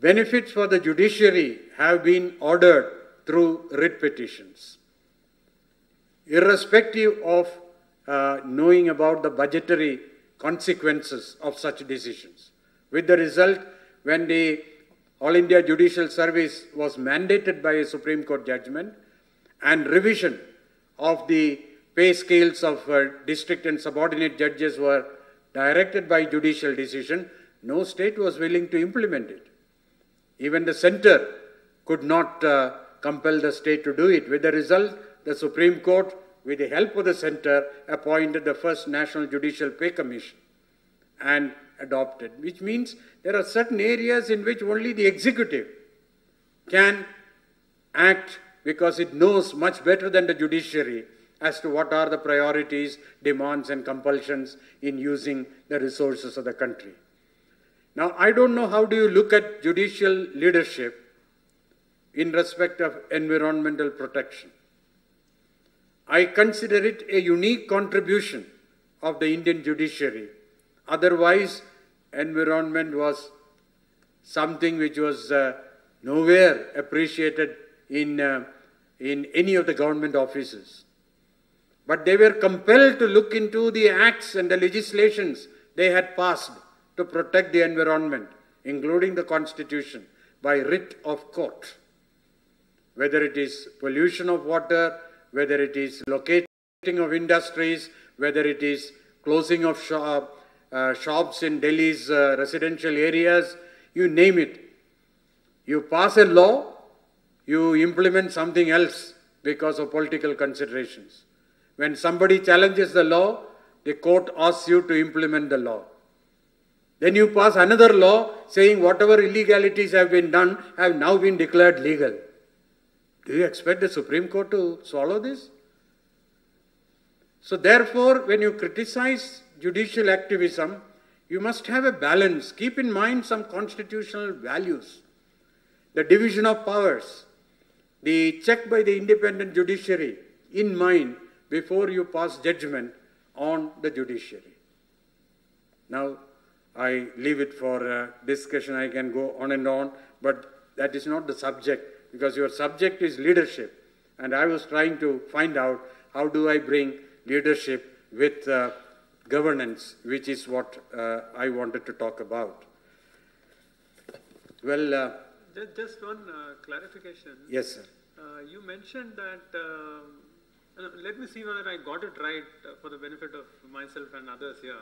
benefits for the judiciary have been ordered through writ petitions. Irrespective of uh, knowing about the budgetary consequences of such decisions. With the result, when the all India Judicial Service was mandated by a Supreme Court judgment and revision of the pay scales of uh, district and subordinate judges were directed by judicial decision, no state was willing to implement it. Even the center could not uh, compel the state to do it. With the result, the Supreme Court, with the help of the center, appointed the first National Judicial Pay Commission. And adopted, which means there are certain areas in which only the executive can act because it knows much better than the judiciary as to what are the priorities, demands, and compulsions in using the resources of the country. Now, I don't know how do you look at judicial leadership in respect of environmental protection. I consider it a unique contribution of the Indian judiciary. Otherwise, environment was something which was uh, nowhere appreciated in, uh, in any of the government offices. But they were compelled to look into the acts and the legislations they had passed to protect the environment, including the constitution, by writ of court. Whether it is pollution of water, whether it is locating of industries, whether it is closing of shop, shops in Delhi's uh, residential areas, you name it. You pass a law, you implement something else because of political considerations. When somebody challenges the law, the court asks you to implement the law. Then you pass another law saying whatever illegalities have been done have now been declared legal. Do you expect the Supreme Court to swallow this? So, therefore, when you criticize judicial activism, you must have a balance. Keep in mind some constitutional values. The division of powers, the check by the independent judiciary in mind before you pass judgment on the judiciary. Now, I leave it for uh, discussion. I can go on and on, but that is not the subject because your subject is leadership. And I was trying to find out how do I bring leadership with uh, governance, which is what uh, I wanted to talk about. Well, uh, just, one uh, clarification. yes, sir. Uh, you mentioned that. Um, uh, let me see whether I got it right for the benefit of myself and others here.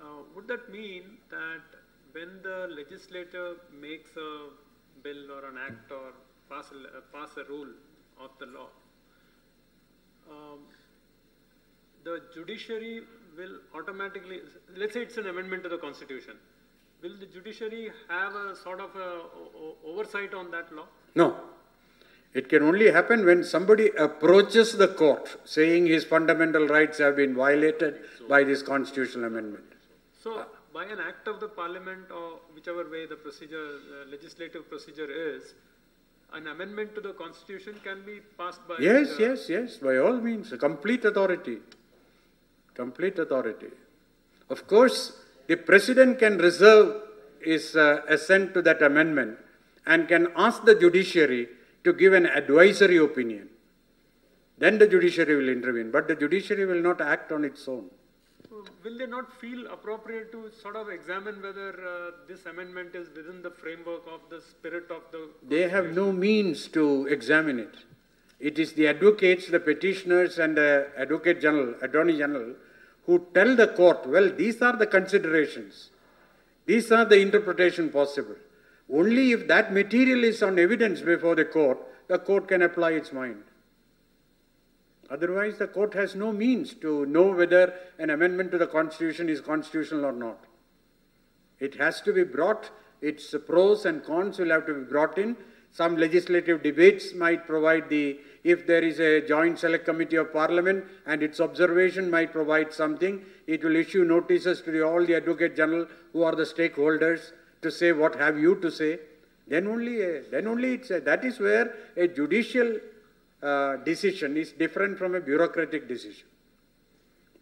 Uh, would that mean that when the legislator makes a bill or an act or pass a, pass a rule of the law, um, the judiciary will automatically, let's say it's an amendment to the constitution, will the judiciary have a sort of a oversight on that law? No. It can only happen when somebody approaches the court saying his fundamental rights have been violated by this constitutional amendment. So, by an act of the parliament or whichever way the procedure, uh, legislative procedure is, an amendment to the constitution can be passed by. Yes, uh, yes, yes, by all means, a complete authority. Complete authority. Of course, the president can reserve his uh, assent to that amendment and can ask the judiciary to give an advisory opinion. Then the judiciary will intervene, but the judiciary will not act on its own. Will they not feel appropriate to sort of examine whether uh, this amendment is within the framework of the spirit of the. They have no means to examine it. It is the advocates, the petitioners, and the advocate general, attorney general, who tell the court, well, these are the considerations, these are the interpretation possible. Only if that material is on evidence before the court, the court can apply its mind. Otherwise, the court has no means to know whether an amendment to the Constitution is constitutional or not. It has to be brought, its pros and cons will have to be brought in. Some legislative debates might provide the, if there is a joint select committee of parliament and its observation might provide something, it will issue notices to the, all the advocate general who are the stakeholders to say what have you to say. Then only, a, then only it's a, that is where a judicial uh, decision is different from a bureaucratic decision.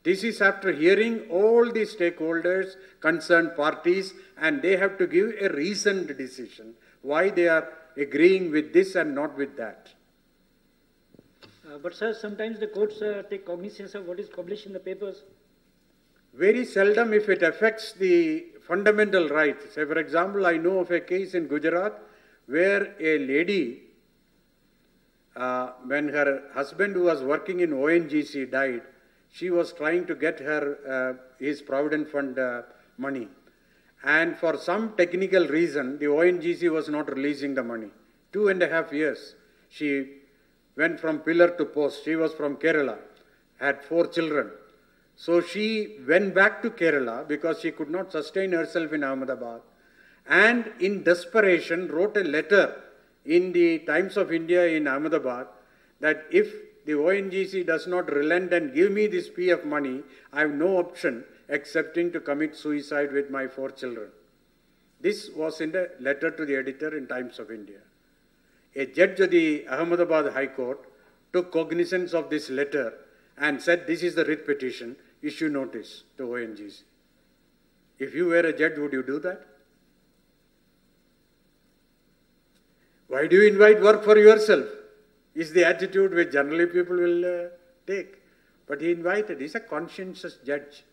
This is after hearing all the stakeholders, concerned parties, and they have to give a reasoned decision why they are agreeing with this and not with that. Uh, but sir, sometimes the courts uh, take cognizance of what is published in the papers. Very seldom, if it affects the fundamental rights. Say, for example, I know of a case in Gujarat where a lady, uh, when her husband who was working in ONGC died, she was trying to get her uh, his provident fund uh, money, and for some technical reason, the ONGC was not releasing the money. Two and a half years, she went from pillar to post. She was from Kerala, had four children. So she went back to Kerala because she could not sustain herself in Ahmedabad and in desperation wrote a letter in the Times of India in Ahmedabad that if the ONGC does not relent and give me this PF money, I have no option excepting to commit suicide with my four children. This was in the letter to the editor in Times of India. A judge of the Ahmedabad High Court took cognizance of this letter and said, This is the writ petition, issue notice to ONGC. If you were a judge, would you do that? Why do you invite work for yourself? Is the attitude which generally people will uh, take. But he invited, he's a conscientious judge.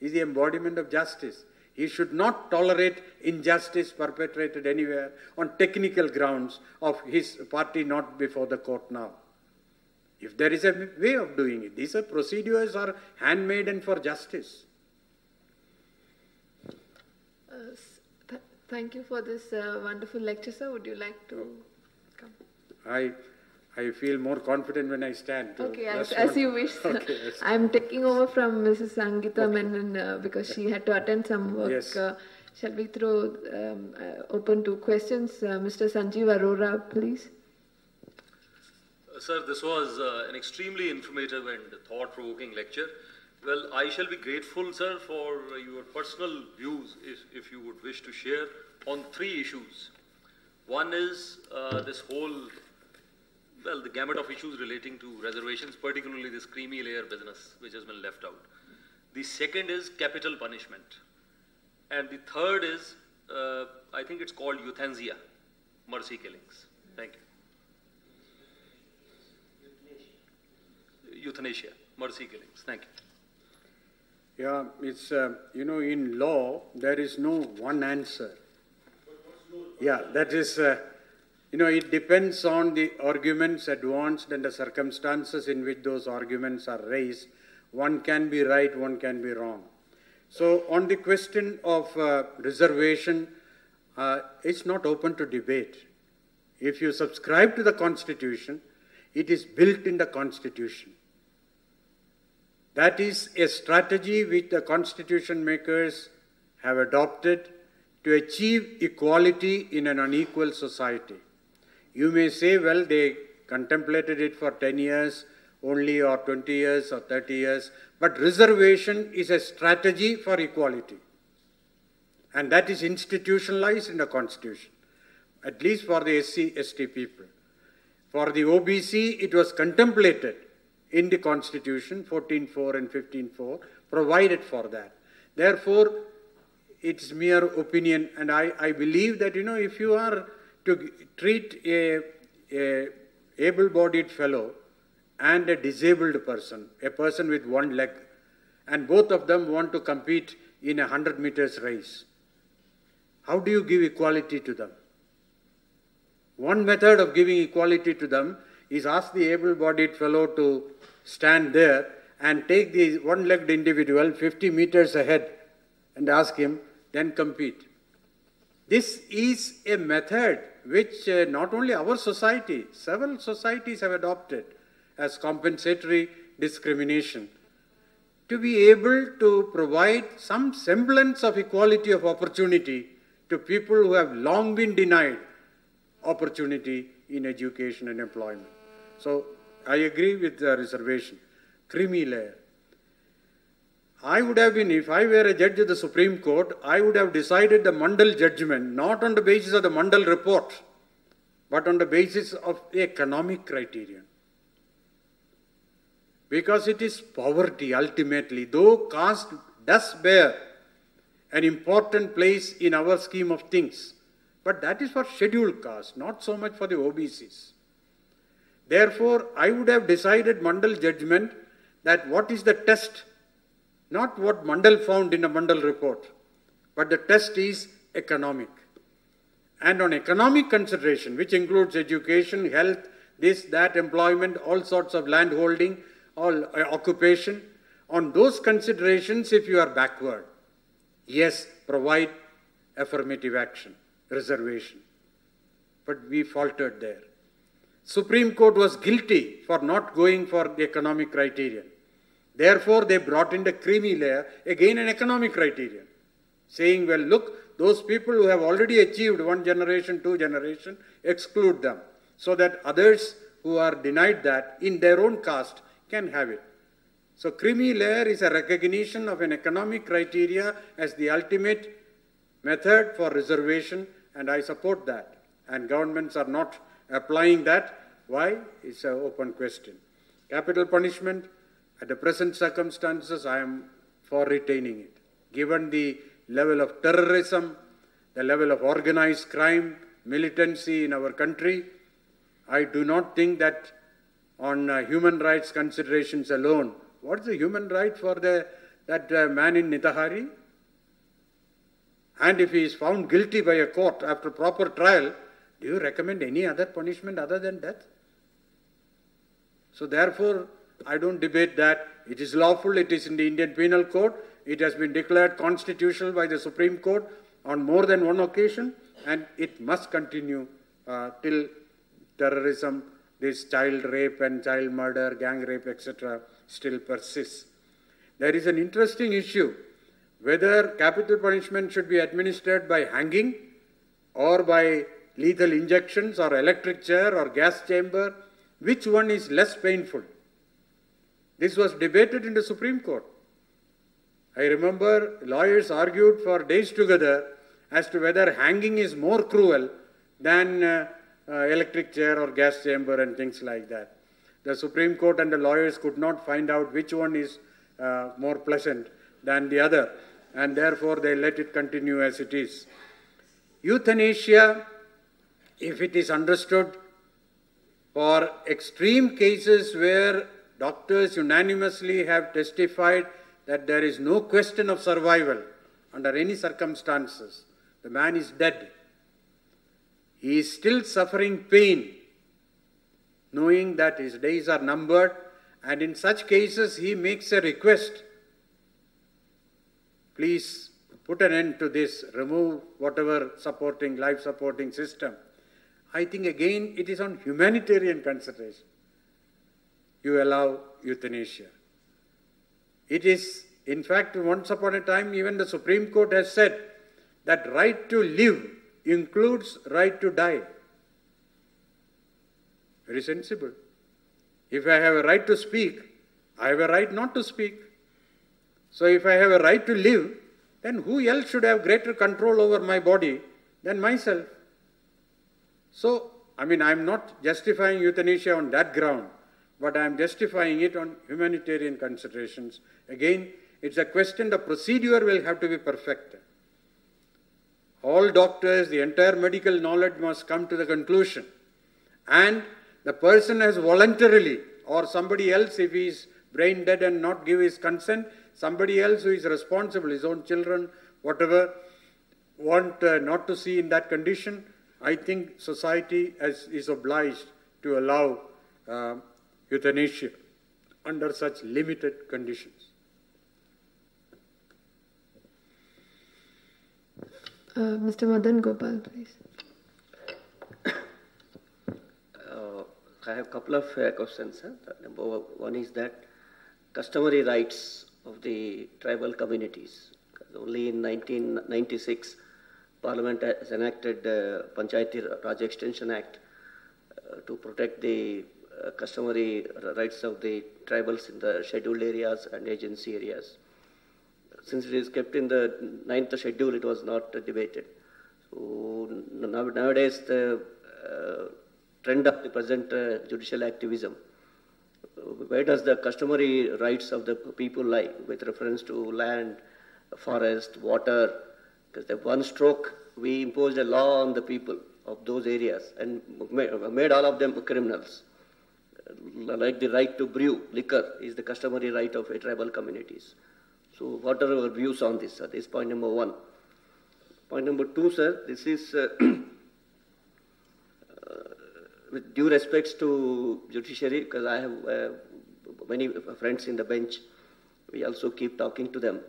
He's the embodiment of justice. He should not tolerate injustice perpetrated anywhere on technical grounds of his party not before the court now. If there is a way of doing it, these are procedures are handmade and for justice. Uh, th- thank you for this uh, wonderful lecture, sir. Would you like to come? I, I feel more confident when I stand. Okay, as, as you wish. sir. Okay, yes. I'm taking over from Mrs. Sangita Menon uh, because she had to attend some work. Yes. Uh, shall we throw um, uh, open to questions? Uh, Mr. Sanjeev Arora, please. Uh, Sir, this was uh, an extremely informative and thought-provoking lecture. Well, I shall be grateful, sir, for uh, your personal views, if, if you would wish to share, on three issues. One is uh, this whole, well, the gamut of issues relating to reservations, particularly this creamy layer business, which has been left out. The second is capital punishment. And the third is, uh, I think it's called euthanasia, mercy killings. Thank you. euthanasia, mercy killings. Thank you. Yeah, it's, uh, you know, in law, there is no one answer. Yeah, that is, uh, you know, it depends on the arguments advanced and the circumstances in which those arguments are raised. One can be right, one can be wrong. So, on the question of uh, reservation, uh, it's not open to debate. If you subscribe to the Constitution, it is built in the Constitution. That is a strategy which the constitution makers have adopted to achieve equality in an unequal society. You may say, well, they contemplated it for 10 years only, or 20 years, or 30 years, but reservation is a strategy for equality. And that is institutionalized in the constitution, at least for the SC, ST people. For the OBC, it was contemplated in the Constitution, 14.4 and 15.4, provided for that. Therefore, it's mere opinion, and I, I believe that, you know, if you are to treat a, a able-bodied fellow and a disabled person, a person with one leg, and both of them want to compete in a 100 meters race, how do you give equality to them? One method of giving equality to them is ask the able bodied fellow to stand there and take the one legged individual 50 meters ahead and ask him, then compete. This is a method which uh, not only our society, several societies have adopted as compensatory discrimination to be able to provide some semblance of equality of opportunity to people who have long been denied opportunity in education and employment. So I agree with the reservation. Creamy layer. I would have been, if I were a judge of the Supreme Court, I would have decided the Mandal judgment not on the basis of the Mandal report, but on the basis of economic criterion. Because it is poverty ultimately, though caste does bear an important place in our scheme of things, but that is for scheduled caste, not so much for the OBCs. Therefore, I would have decided Mandal judgment that what is the test, not what Mandal found in a Mandal report, but the test is economic. And on economic consideration, which includes education, health, this, that, employment, all sorts of landholding, all uh, occupation, on those considerations, if you are backward, yes, provide affirmative action, reservation. But we faltered there. Supreme Court was guilty for not going for the economic criterion. Therefore, they brought in the creamy layer, again an economic criterion, saying, well, look, those people who have already achieved one generation, two generation, exclude them, so that others who are denied that in their own caste can have it. So creamy layer is a recognition of an economic criteria as the ultimate method for reservation, and I support that. And governments are not applying that. Why? It's an open question. Capital punishment, at the present circumstances, I am for retaining it. Given the level of terrorism, the level of organized crime, militancy in our country, I do not think that on uh, human rights considerations alone, what's the human right for the, that uh, man in Nithari? And if he is found guilty by a court after proper trial, do you recommend any other punishment other than death? So therefore, I don't debate that. It is lawful, it is in the Indian Penal Code, it has been declared constitutional by the Supreme Court on more than one occasion, and it must continue uh, till terrorism, this child rape and child murder, gang rape, etc., still persists. There is an interesting issue whether capital punishment should be administered by hanging or by lethal injections or electric chair or gas chamber, which one is less painful? This was debated in the Supreme Court. I remember lawyers argued for days together as to whether hanging is more cruel than uh, uh, electric chair or gas chamber and things like that. The Supreme Court and the lawyers could not find out which one is uh, more pleasant than the other, and therefore they let it continue as it is. Euthanasia, if it is understood for extreme cases where doctors unanimously have testified that there is no question of survival under any circumstances, the man is dead. He is still suffering pain, knowing that his days are numbered, and in such cases he makes a request. Please put an end to this, remove whatever supporting, life supporting system. I think again it is on humanitarian consideration. You allow euthanasia. It is, in fact, once upon a time, even the Supreme Court has said that right to live includes right to die. Very sensible. If I have a right to speak, I have a right not to speak. So if I have a right to live, then who else should have greater control over my body than myself? So, I mean, I'm not justifying euthanasia on that ground, but I'm justifying it on humanitarian considerations. Again, it's a question the procedure will have to be perfected. All doctors, the entire medical knowledge must come to the conclusion. And the person has voluntarily, or somebody else, if he is brain dead and not give his consent, somebody else who is responsible, his own children, whatever, want uh, not to see in that condition, I think society has, is obliged to allow uh, euthanasia under such limited conditions. Uh, Mr. Madan Gopal, please. Uh, I have a couple of uh, questions. Sir. Number one is that customary rights of the tribal communities. Only in 1996, Parliament has enacted the Panchayati Raj Extension Act uh, to protect the uh, customary rights of the tribals in the scheduled areas and agency areas since it is kept in the ninth schedule, it was not debated. So nowadays, the uh, trend of the present uh, judicial activism, where does the customary rights of the people lie with reference to land, forest, water? Because the one stroke, we imposed a law on the people of those areas and made all of them criminals. Like the right to brew liquor is the customary right of a tribal communities. So what are our views on this, sir? This is point number one. Point number two, sir, this is uh, uh, with due respects to judiciary, because I have uh, many friends in the bench, we also keep talking to them.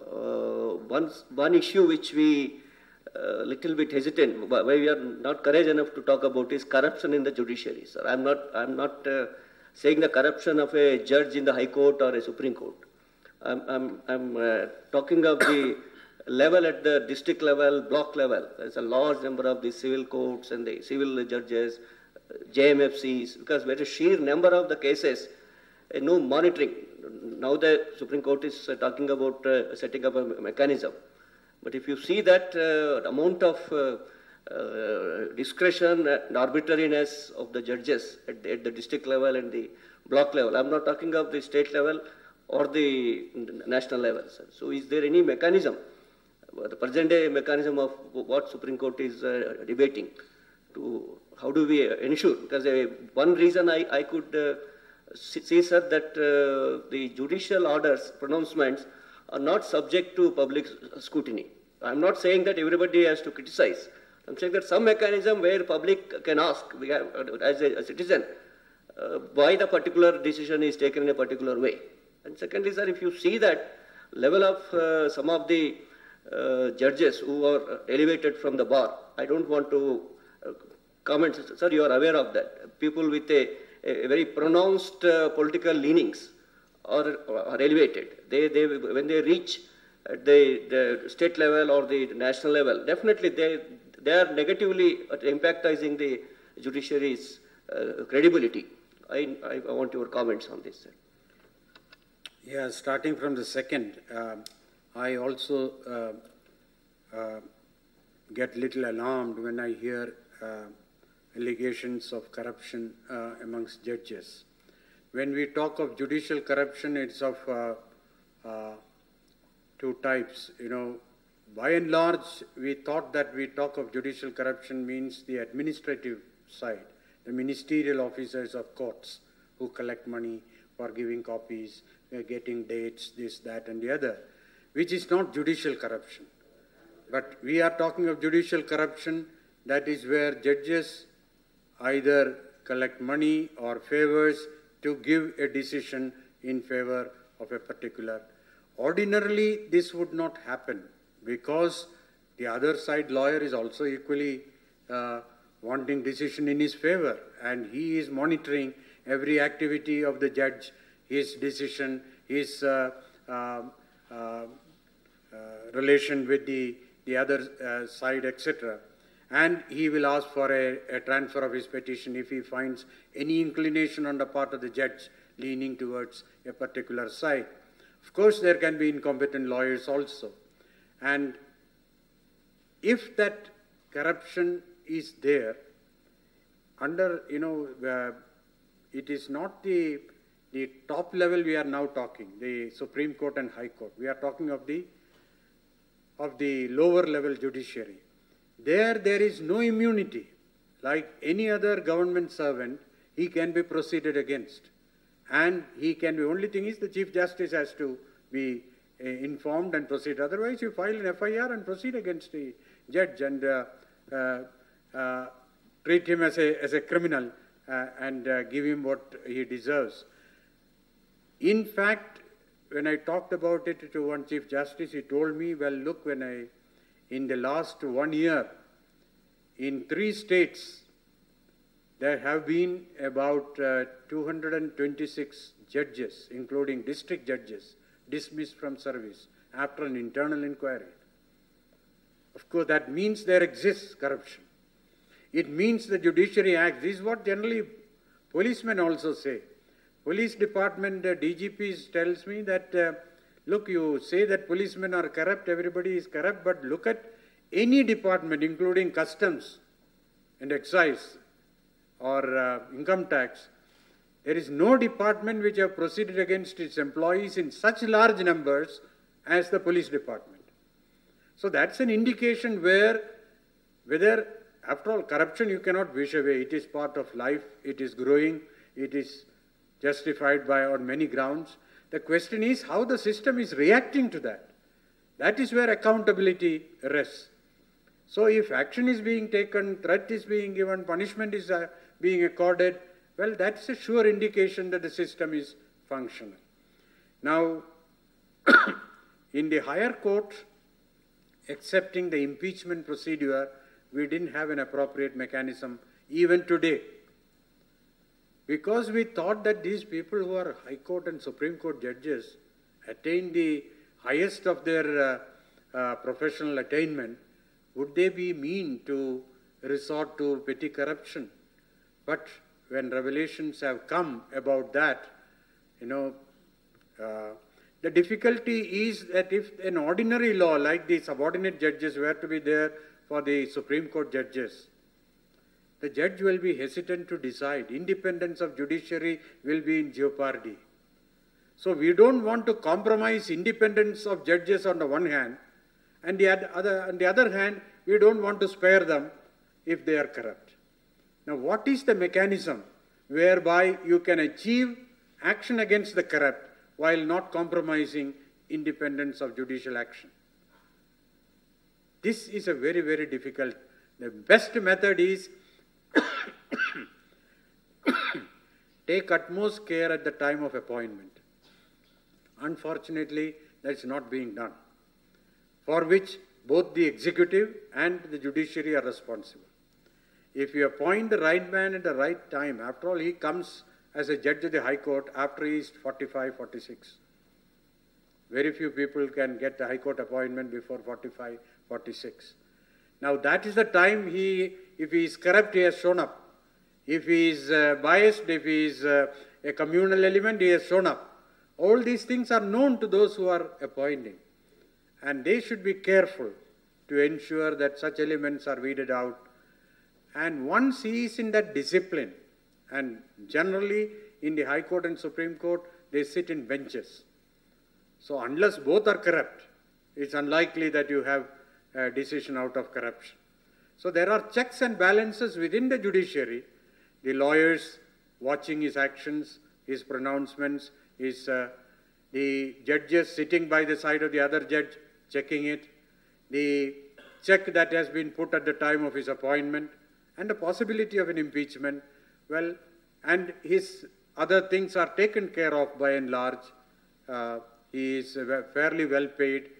Uh, one, one issue which we a uh, little bit hesitant, why we are not courage enough to talk about is corruption in the judiciary, sir. I'm not, I'm not uh, saying the corruption of a judge in the High Court or a Supreme Court. I'm, I'm, I'm uh, talking of the level at the district level, block level. There's a large number of the civil courts and the civil judges, JMFCs, because very sheer number of the cases, uh, no monitoring. Now the Supreme Court is uh, talking about uh, setting up a mechanism But if you see that uh, amount of uh, uh, discretion and arbitrariness of the judges at the, at the district level and the block level, I'm not talking of the state level or the national level. Sir. So is there any mechanism, the present day mechanism of what Supreme Court is uh, debating to how do we ensure? Because uh, one reason I, I could uh, see, sir, that uh, the judicial orders, pronouncements are not subject to public scrutiny. I'm not saying that everybody has to criticize. I'm saying that some mechanism where public can ask, we have, as a, a citizen, uh, why the particular decision is taken in a particular way. And secondly, sir, if you see that level of uh, some of the uh, judges who are elevated from the bar, I don't want to uh, comment, sir, you are aware of that. People with a, a very pronounced uh, political leanings are, are elevated. They, they, when they reach the, the state level or the national level, definitely they, they are negatively impacting the judiciary's uh, credibility. I, I, want your comments on this. Sir. Yeah, starting from the second, uh, I also uh, get little alarmed when I hear allegations of corruption uh, amongst judges. When we talk of judicial corruption, it's of uh, two types. You know, by and large, we thought that we talk of judicial corruption means the administrative side, the ministerial officers of courts who collect money for giving copies, uh, getting dates, this, that, and the other, which is not judicial corruption. But we are talking of judicial corruption, that is where judges either collect money or favors to give a decision in favor of a particular. Ordinarily, this would not happen because the other side lawyer is also equally uh, wanting decision in his favor and he is monitoring every activity of the judge, his decision, his uh, um, uh, uh, relation with the, the other uh, side, etc and he will ask for a, a, transfer of his petition if he finds any inclination on the part of the judge leaning towards a particular side. Of course, there can be incompetent lawyers also. And if that corruption is there, under, you know, uh, it is not the, the top level we are now talking, the Supreme Court and High Court. We are talking of the, of the lower level judiciary. There, there is no immunity. Like any other government servant, he can be proceeded against. And he can be, only thing is the Chief Justice has to be uh, informed and proceed. Otherwise, you file an FIR and proceed against the judge and uh, uh, uh treat him as a, as a criminal uh, and uh, give him what he deserves. In fact, when I talked about it to one Chief Justice, he told me, well, look, when I in the last one year, in three states, there have been about uh, 226 judges, including district judges, dismissed from service after an internal inquiry. Of course, that means there exists corruption. It means the judiciary acts. This is what generally policemen also say. Police department uh, DGPs tells me that uh, Look, you say that policemen are corrupt, everybody is corrupt, but look at any department, including customs and excise or uh, income tax, there is no department which have proceeded against its employees in such large numbers as the police department. So that's an indication where, whether, after all, corruption you cannot wish away. It is part of life, it is growing, it is justified by on many grounds. The question is how the system is reacting to that. That is where accountability rests. So if action is being taken, threat is being given, punishment is uh, being accorded, well, that's a sure indication that the system is functional. Now, in the higher court, accepting the impeachment procedure, we didn't have an appropriate mechanism even today because we thought that these people who are High Court and Supreme Court judges attain the highest of their uh, uh, professional attainment, would they be mean to resort to petty corruption? But when revelations have come about that, you know, uh, The difficulty is that if an ordinary law like the subordinate judges were to be there for the Supreme Court judges, the judge will be hesitant to decide. Independence of judiciary will be in jeopardy. So we don't want to compromise independence of judges on the one hand, and the other, on the other hand, we don't want to spare them if they are corrupt. Now, what is the mechanism whereby you can achieve action against the corrupt while not compromising independence of judicial action? This is a very, very difficult. The best method is take utmost care at the time of appointment. Unfortunately, that's not being done, for which both the executive and the judiciary are responsible. If you appoint the right man at the right time, after all, he comes as a judge of the High Court after he is 45, 46. Very few people can get the High Court appointment before 45, 46. Now that is the time he, if he is corrupt, he has shown up. If he is uh, biased, if he is uh, a communal element, he has shown up. All these things are known to those who are appointing. And they should be careful to ensure that such elements are weeded out. And once he is in that discipline, and generally in the High Court and Supreme Court, they sit in benches. So unless both are corrupt, it's unlikely that you have a decision out of corruption. So there are checks and balances within the judiciary, the lawyers watching his actions, his pronouncements, his, uh, the judges sitting by the side of the other judge checking it, the check that has been put at the time of his appointment, and the possibility of an impeachment, well, and his other things are taken care of by and large. Uh, he is fairly well paid,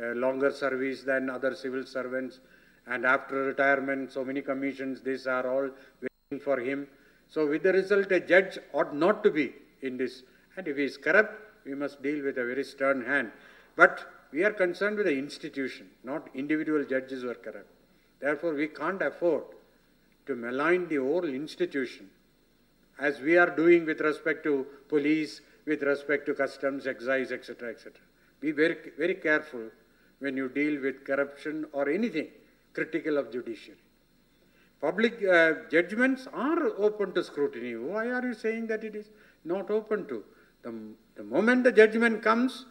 uh, longer service than other civil servants, and after retirement, so many commissions, these are all waiting for him. So with the result, a judge ought not to be in this. And if he is corrupt, we must deal with a very stern hand. But we are concerned with the institution, not individual judges who are corrupt. Therefore, we can't afford to malign the whole institution as we are doing with respect to police, with respect to customs, excise, etc., etc. Be very, very careful when you deal with corruption or anything critical of judiciary. Public uh, judgments are open to scrutiny. Why are you saying that it is not open to? The, the moment the judgment comes,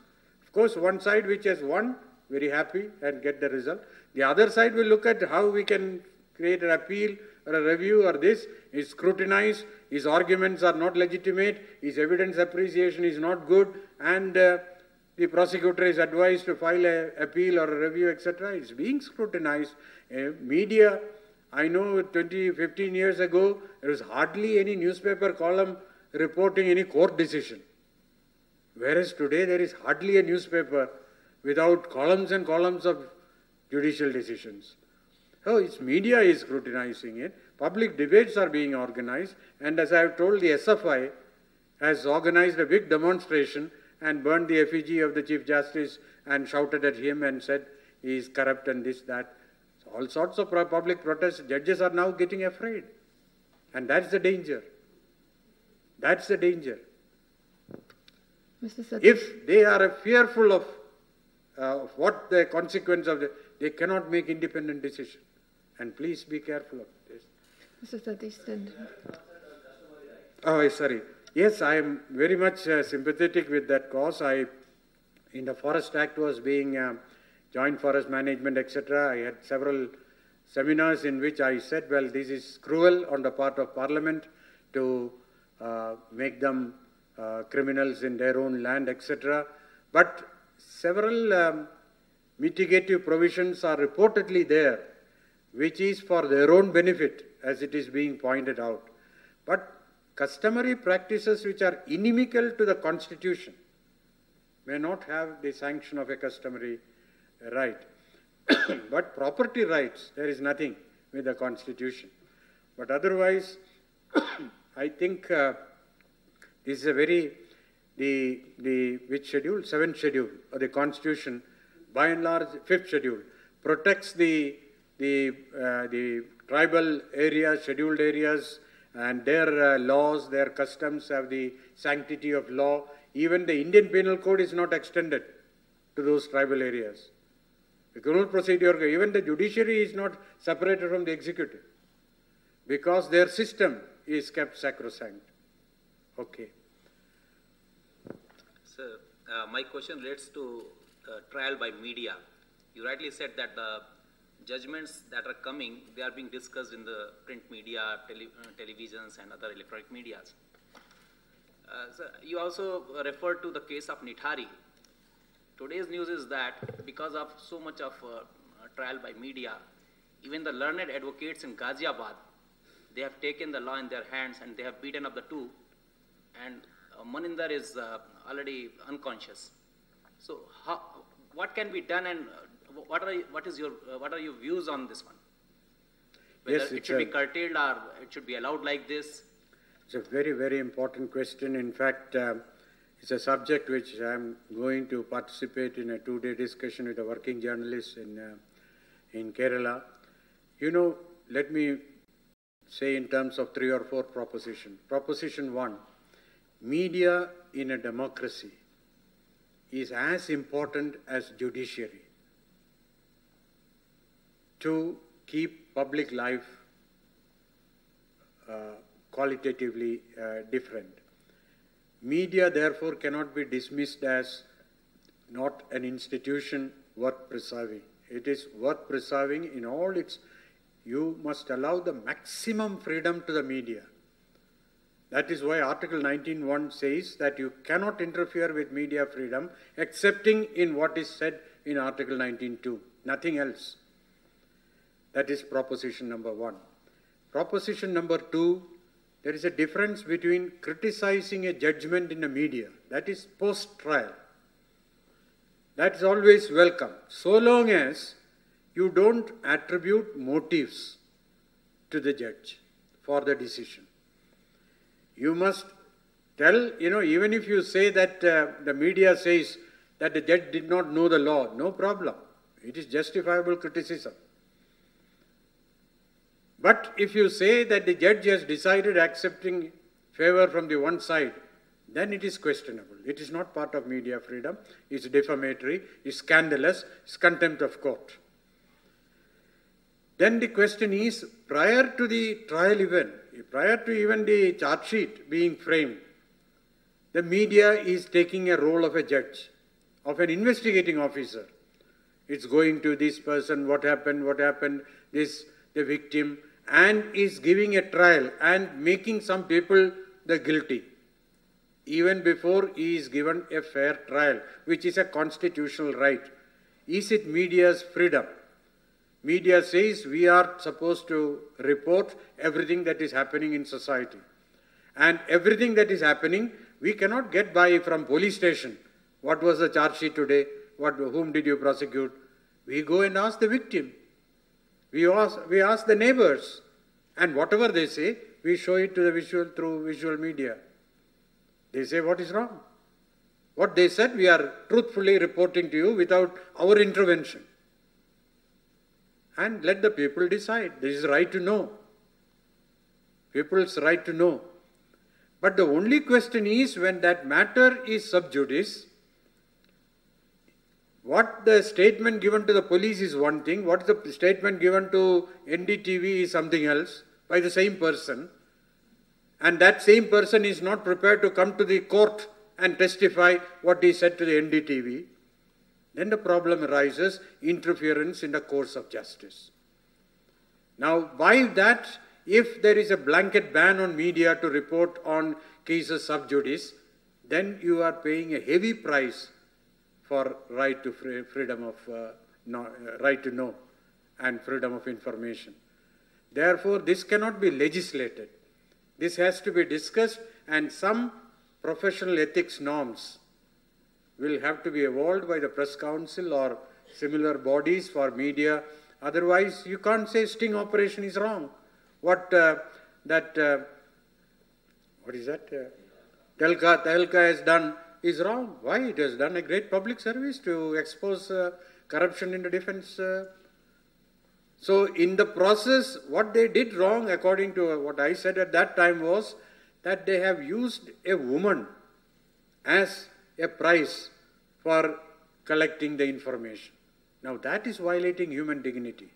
course, one side which has won, very happy and get the result. The other side will look at how we can create an appeal or a review or this, is scrutinized, his arguments are not legitimate, his evidence appreciation is not good, and uh, the prosecutor is advised to file an appeal or a review, etc. It's being scrutinized. Uh, media, I know 20, 15 years ago, there was hardly any newspaper column reporting any court decision. Whereas today there is hardly a newspaper without columns and columns of judicial decisions. So its media is scrutinizing it. Public debates are being organized. And as I have told, the SFI has organized a big demonstration and burned the effigy of the Chief Justice and shouted at him and said he is corrupt and this, that. So all sorts of public protests. Judges are now getting afraid. And that's the danger. That's the danger. If they are fearful of, uh, of what the consequence of the, they cannot make independent decision. And please be careful of this. Mr. Satish Oh, sorry. Yes, I am very much uh, sympathetic with that cause. I, in the Forest Act was being uh, joint forest management, etc. I had several seminars in which I said, well, this is cruel on the part of Parliament to uh, make them uh, criminals in their own land, etc. But several um, mitigative provisions are reportedly there, which is for their own benefit, as it is being pointed out. But customary practices which are inimical to the Constitution may not have the sanction of a customary right. but property rights, there is nothing with the Constitution. But otherwise, I think uh, this is a very, the, the, which schedule? Seventh schedule of the Constitution, by and large, fifth schedule, protects the, the, uh, the tribal areas, scheduled areas, and their uh, laws, their customs have the sanctity of law. even the Indian Penal Code is not extended to those tribal areas. The criminal procedure, even the judiciary is not separated from the executive because their system is kept sacrosanct. Okay. Sir, uh, my question relates to uh, trial by media. You rightly said that the judgments that are coming, they are being discussed in the print media, tele, uh, televisions, and other electronic medias. Uh, so you also referred to the case of Nithari. Today's news is that because of so much of uh, trial by media, even the learned advocates in Ghaziabad, they have taken the law in their hands and they have beaten up the two, and uh, Moninder is uh, already unconscious. So, how, what can be done, and uh, what are what is your uh, what are your views on this one? Whether Yes, it should be curtailed or it should be allowed like this. It's a very, very important question. In fact, um, it's a subject which I'm going to participate in a two-day discussion with the working journalists in, uh, in Kerala. You know, let me say in terms of three or four propositions. Proposition one, media in a democracy is as important as judiciary to keep public life uh, qualitatively uh, different. Media, therefore, cannot be dismissed as not an institution worth preserving. It is worth preserving in all its. You must allow the maximum freedom to the media. That is why Article 19.1 says that you cannot interfere with media freedom excepting in what is said in Article 19.2, nothing else. That is proposition number one. Proposition number two, there is a difference between criticizing a judgment in the media, that is post trial. That is always welcome, so long as you don't attribute motives to the judge for the decision. You must tell, you know, even if you say that uh, the media says that the judge did not know the law, no problem. It is justifiable criticism. But if you say that the judge has decided accepting favor from the one side, then it is questionable. It is not part of media freedom. It's defamatory, it's scandalous, it's contempt of court. Then the question is, prior to the trial event, prior to even the charge sheet being framed, the media is taking a role of a judge, of an investigating officer. It's going to this person, what happened, what happened, this, the victim, and is giving a trial and making some people the guilty. Even before he is given a fair trial, which is a constitutional right. Is it media's freedom? Media says we are supposed to report everything that is happening in society. And everything that is happening, we cannot get by from police station. What was the charge sheet today? What, whom did you prosecute? We go and ask the victim. We ask, we ask the neighbors. And whatever they say, we show it to the visual through visual media. They say what is wrong. What they said, we are truthfully reporting to you without our intervention. And let the people decide. This is right to know. People's right to know. But the only question is when that matter is sub judice, what the statement given to the police is one thing, what the statement given to NDTV is something else by the same person, and that same person is not prepared to come to the court and testify what he said to the NDTV, then the problem arises interference in the course of justice. Now, by that, if there is a blanket ban on media to report on cases sub judice, then you are paying a heavy price for right to free, freedom of uh, no, uh, right to know and freedom of information. Therefore, this cannot be legislated. This has to be discussed, and some professional ethics norms will have to be evolved by the press council or similar bodies for media. Otherwise, you can't say sting operation is wrong. What uh, that uh, what is that? Uh, Tehelka, Tehelka has done is wrong. Why? It has done a great public service to expose uh, corruption in the defense. Uh. So, in the process, what they did wrong, according to what I said at that time, was that they have used a woman as a price for collecting the information. Now that is violating human dignity.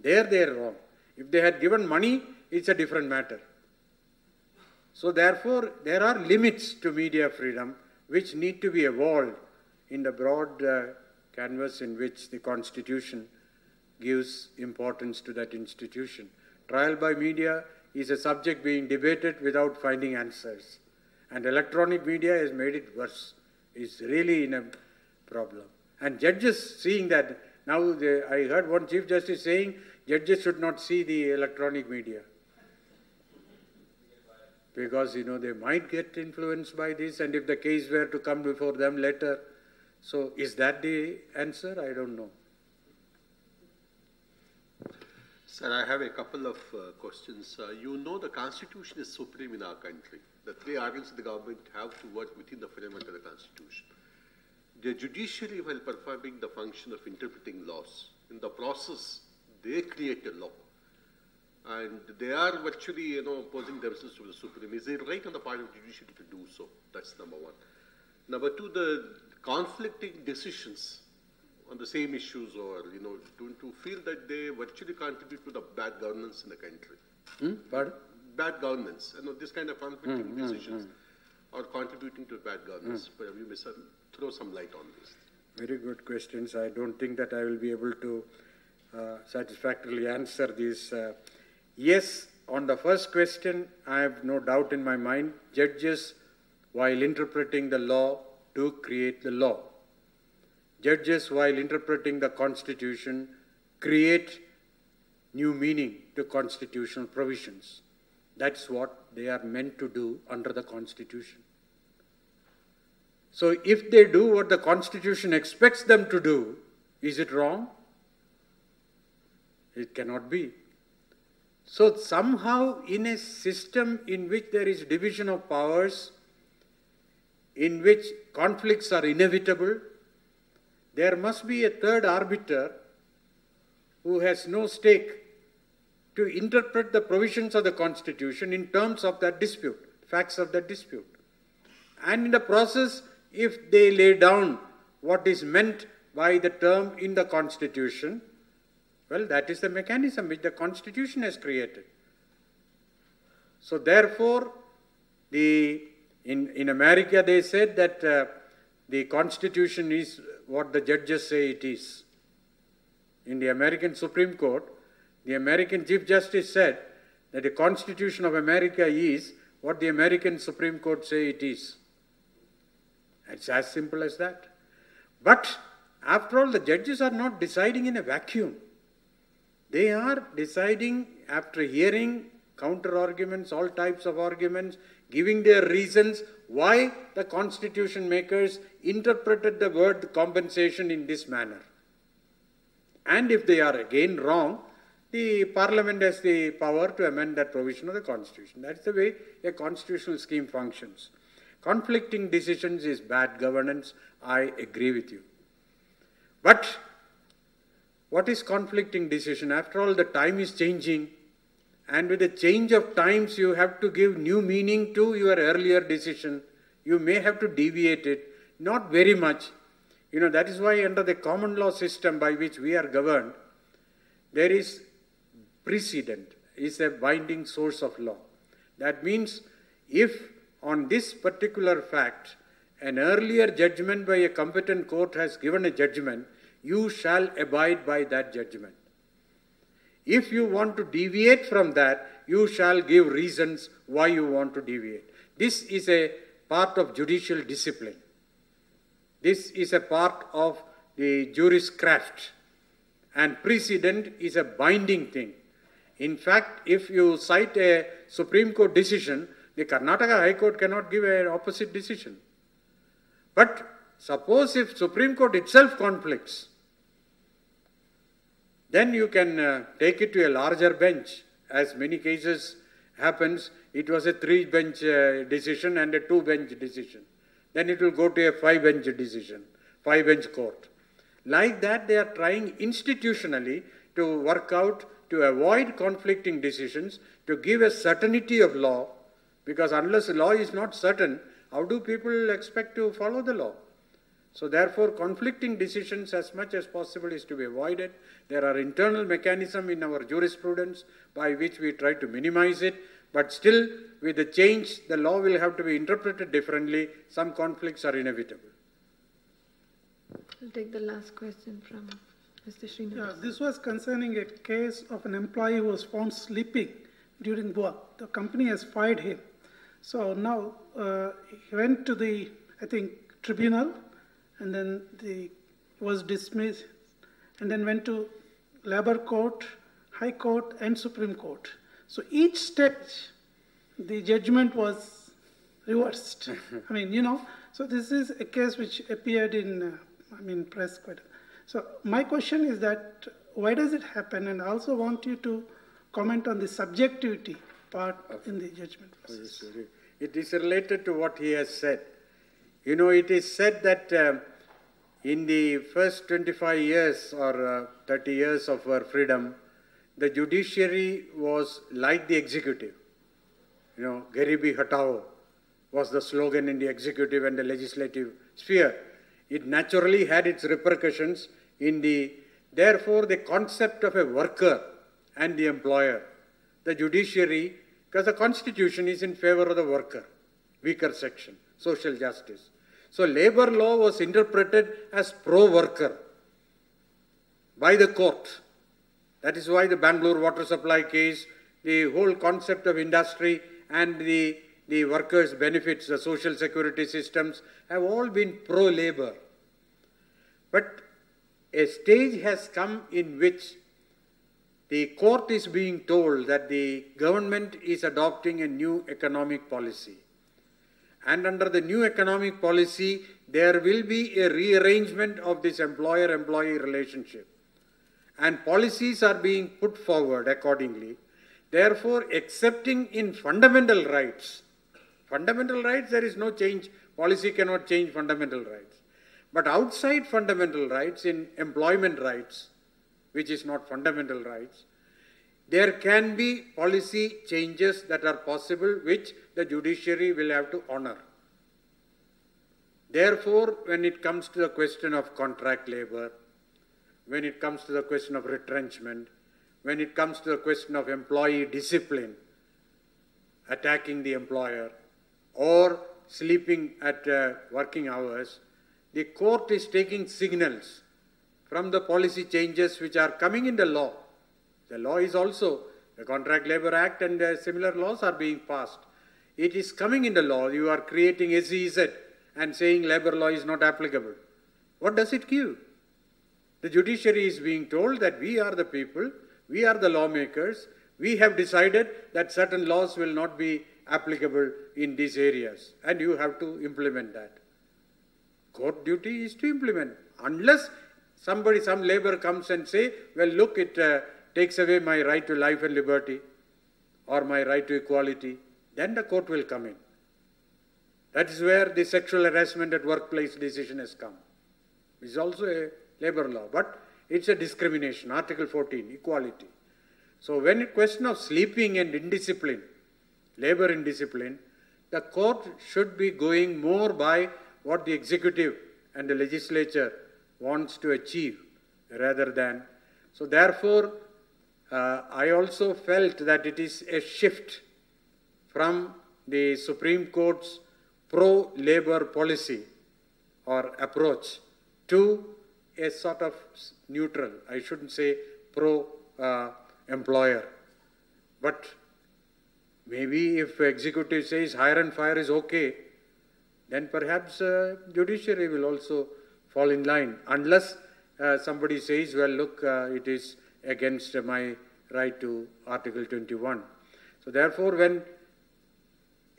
There they are wrong. If they had given money, it's a different matter. So therefore, there are limits to media freedom which need to be evolved in the broad uh, canvas in which the Constitution gives importance to that institution. Trial by media is a subject being debated without finding answers. And electronic media has made it worse. It's really in a problem. And judges seeing that, now they, I heard one Chief Justice saying judges should not see the electronic media because you know they might get influenced by this and if the case were to come before them later so is that the answer i don't know Sir, I have a couple of uh, questions. Uh, you know the Constitution is supreme in our country. The three articles of the government have to work within the framework of the Constitution. The judiciary, while performing the function of interpreting laws, in the process, they create a law and they are virtually, you know, opposing themselves to the Supreme. Is it right on the part of the judiciary to do so? That's number one. Number two, the conflicting decisions on the same issues or, you know, to, to feel that they virtually contribute to the bad governance in the country. hmm? Pardon? Bad governance, you know, this kind of conflicting Mm, mm, decisions are contributing to bad governance. But you may sir, throw some light on this. very good questions i don't think that i will be able to uh, satisfactorily answer these uh, yes on the first question i have no doubt in my mind judges while interpreting the law do create the law Judges, while interpreting the Constitution, create new meaning to constitutional provisions. That's what they are meant to do under the Constitution. So, if they do what the Constitution expects them to do, is it wrong? It cannot be. So, somehow, in a system in which there is division of powers, in which conflicts are inevitable, there must be a third arbiter who has no stake to interpret the provisions of the Constitution in terms of that dispute, facts of that dispute. And in the process, if they lay down what is meant by the term in the Constitution, well, that is the mechanism which the Constitution has created. So, therefore, the, in, in America they said that uh, the Constitution is what the judges say it is. In the American Supreme Court, the American Chief Justice said that the Constitution of America is what the American Supreme Court say it is. It's as simple as that. But after all, the judges are not deciding in a vacuum. They are deciding after hearing counter arguments, all types of arguments, giving their reasons why the constitution makers interpreted the word compensation in this manner. And if they are again wrong, the parliament has the power to amend that provision of the constitution. That's the way a constitutional scheme functions. Conflicting decisions is bad governance. I agree with you. But what is conflicting decision? After all, the time is changing. And with the change of times, you have to give new meaning to your earlier decision. You may have to deviate it, not very much. You know, that is why under the common law system by which we are governed, there is precedent, is a binding source of law. That means if on this particular fact, an earlier judgment by a competent court has given a judgment, you shall abide by that judgment. If you want to deviate from that, you shall give reasons why you want to deviate. This is a part of judicial discipline. This is a part of the jurist craft. And precedent is a binding thing. In fact, if you cite a Supreme Court decision, the Karnataka High Court cannot give an opposite decision. But suppose if Supreme Court itself conflicts, then you can uh, take it to a larger bench. As many cases happens, it was a three bench uh, decision and a two bench decision. Then it will go to a five bench decision, five bench court. Like that, they are trying institutionally to work out to avoid conflicting decisions, to give a certainty of law, because unless the law is not certain, how do people expect to follow the law? So therefore, conflicting decisions as much as possible is to be avoided. There are internal mechanisms in our jurisprudence by which we try to minimize it, but still, with the change, the law will have to be interpreted differently. Some conflicts are inevitable. I'll take the last question from Mr. Yeah, this was concerning a case of an employee who was found sleeping during work. The company has fired him. So now uh, he went to the, I think, tribunal, and then the was dismissed, and then went to labor court, high court, and supreme court. So each stage, the judgment was reversed. I mean, you know, so this is a case which appeared in, uh, I mean, press quite. So my question is that why does it happen? And I also want you to comment on the subjectivity part in the judgment process. It is related to what he has said. You know, it is said that um, in the first 25 years or uh, 30 years of our freedom, the judiciary was like the executive. You know, Garibi Hatao was the slogan in the executive and the legislative sphere. It naturally had its repercussions in the, therefore, the concept of a worker and the employer, the judiciary, because the constitution is in favor of the worker, weaker section, social justice. So labor law was interpreted as pro-worker by the court. That is why the Bangalore water supply case, the whole concept of industry and the, the workers' benefits, the social security systems have all been pro-labor. But a stage has come in which the court is being told that the government is adopting a new economic policy. And under the new economic policy, there will be a rearrangement of this employer employee relationship. And policies are being put forward accordingly. Therefore, accepting in fundamental rights, fundamental rights, there is no change. Policy cannot change fundamental rights. But outside fundamental rights, in employment rights, which is not fundamental rights, there can be policy changes that are possible which the judiciary will have to honor. Therefore, when it comes to the question of contract labor, when it comes to the question of retrenchment, when it comes to the question of employee discipline, attacking the employer, or sleeping at uh, working hours, the court is taking signals from the policy changes which are coming in the law. The law is also, the Contract Labor Act and uh, similar laws are being passed. It is coming in the law. You are creating SEZ and saying labor law is not applicable. What does it give? The judiciary is being told that we are the people, we are the lawmakers, we have decided that certain laws will not be applicable in these areas, and you have to implement that. Court duty is to implement. Unless somebody, some labor comes and say, well, look, it uh, takes away my right to life and liberty or my right to equality, then the court will come in. That is where the sexual harassment at workplace decision has come. It's also a labor law, but it's a discrimination, Article 14, equality. So when a question of sleeping and indiscipline, labor indiscipline, the court should be going more by what the executive and the legislature wants to achieve rather than. So therefore, uh, I also felt that it is a shift from the Supreme Court's pro-labor policy or approach to a sort of neutral, I shouldn't say pro-employer. but maybe if executive says hire and fire is okay, then perhaps uh, judiciary will also fall in line unless uh, somebody says, well, look, uh, it is against my right to Article 21. So therefore, when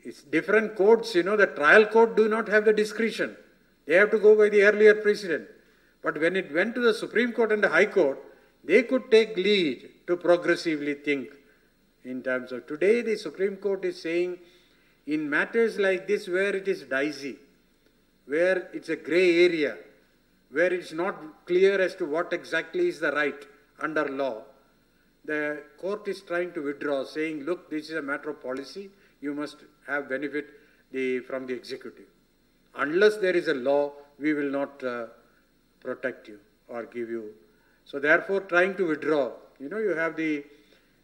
it's different courts, you know, the trial court do not have the discretion. They have to go by the earlier precedent. But when it went to the Supreme Court and the High Court, they could take lead to progressively think in terms of today the Supreme Court is saying in matters like this where it is dicey, where it's a gray area, where it's not clear as to what exactly is the right under law, the court is trying to withdraw, saying, look, this is a matter of policy, you must have benefit the, from the executive. Unless there is a law, we will not uh, protect you or give you. So therefore, trying to withdraw. You know, you have the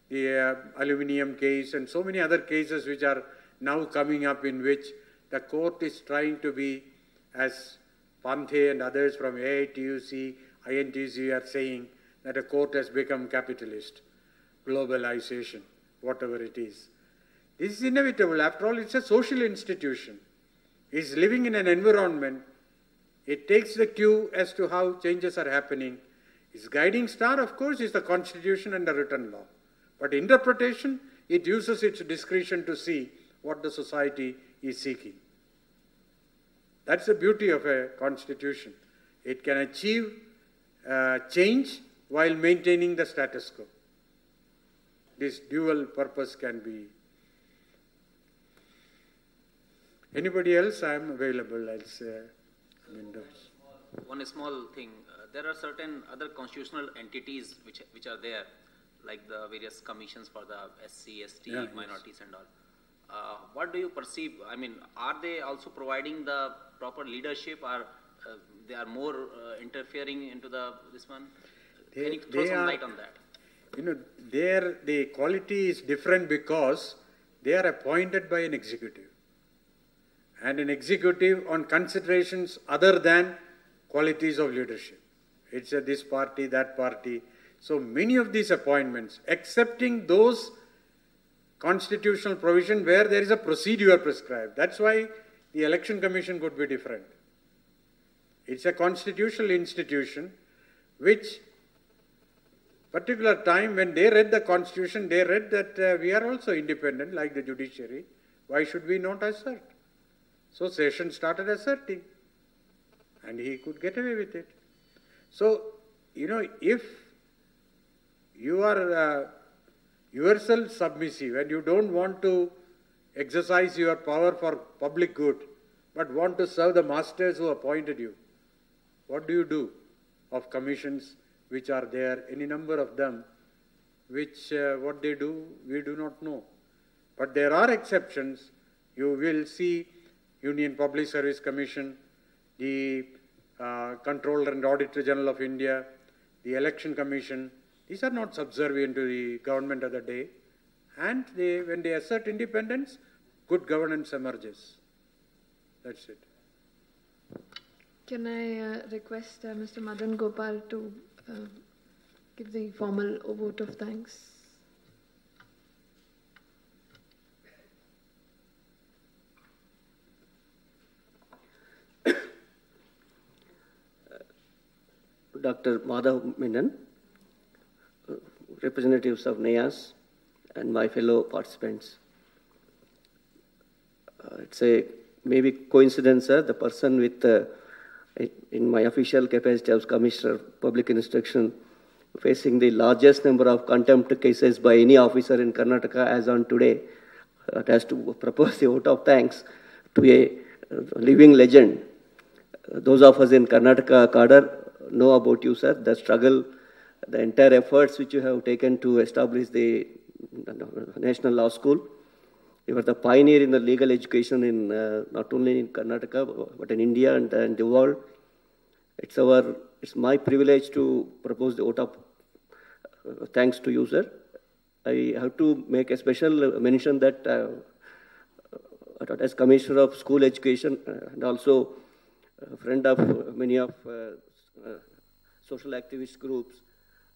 the uh, aluminium case and so many other cases which are now coming up in which the court is trying to be, as Pandhe and others from AITUC, INTUC are saying, that a court has become capitalist, globalization, whatever it is. This is inevitable. After all, it's a social institution. It's living in an environment. It takes the cue as to how changes are happening. Its guiding star, of course, is the constitution and the written law. But interpretation, it uses its discretion to see what the society is seeking. That's the beauty of a constitution. It can achieve uh, change while maintaining the status quo. This dual purpose can be. Anybody else? I am available. I'll say. I'm. One small thing. Uh, there are certain other constitutional entities which which are there, like the various commissions for the SC, ST, Yeah, minorities, and all. Uh, what do you perceive? I mean, are they also providing the proper leadership, or uh, they are more uh, interfering into the this one? Can you throw some are- light on that? You know, there the quality is different because they are appointed by an executive. And an executive on considerations other than qualities of leadership. It's a this party, that party. So many of these appointments, excepting those constitutional provision where there is a procedure prescribed. That's why the election commission could be different. It's a constitutional institution which particular time when they read the constitution, they read that uh, we are also independent like the judiciary. Why should we not assert? So Seshan started asserting and he could get away with it. So, you know, if you are uh, yourself submissive and you don't want to exercise your power for public good, but want to serve the masters who appointed you, what do you do of commissions which are there, any number of them, which uh, what they do, we do not know. But there are exceptions. You will see Union Public Service Commission, the uh, Comptroller and Auditor General of India, the Election Commission. These are not subservient to the government of the day. And they, when they assert independence, good governance emerges. That's it. Can I uh, request uh, Mr. Madan Gopal to uh, give the formal vote of thanks? Dr. Madhav Menon, uh, representatives of NIAS, and my fellow participants. Uh, it's a maybe coincidence, sir. The person with, uh, in my official capacity as Commissioner of Public Instruction, facing the largest number of contempt cases by any officer in Karnataka as on today, uh, has to propose the vote of thanks to a uh, living legend. Uh, those of us in Karnataka cadre know about you, sir, the struggle, the entire efforts which you have taken to establish the National Law School. You were the pioneer in the legal education in uh, not only in Karnataka but in India and, and the world. It's our, it's my privilege to propose the vote of uh, thanks to you, sir. I have to make a special mention that uh, as Commissioner of School Education uh, and also a friend of many of uh, uh, social activist groups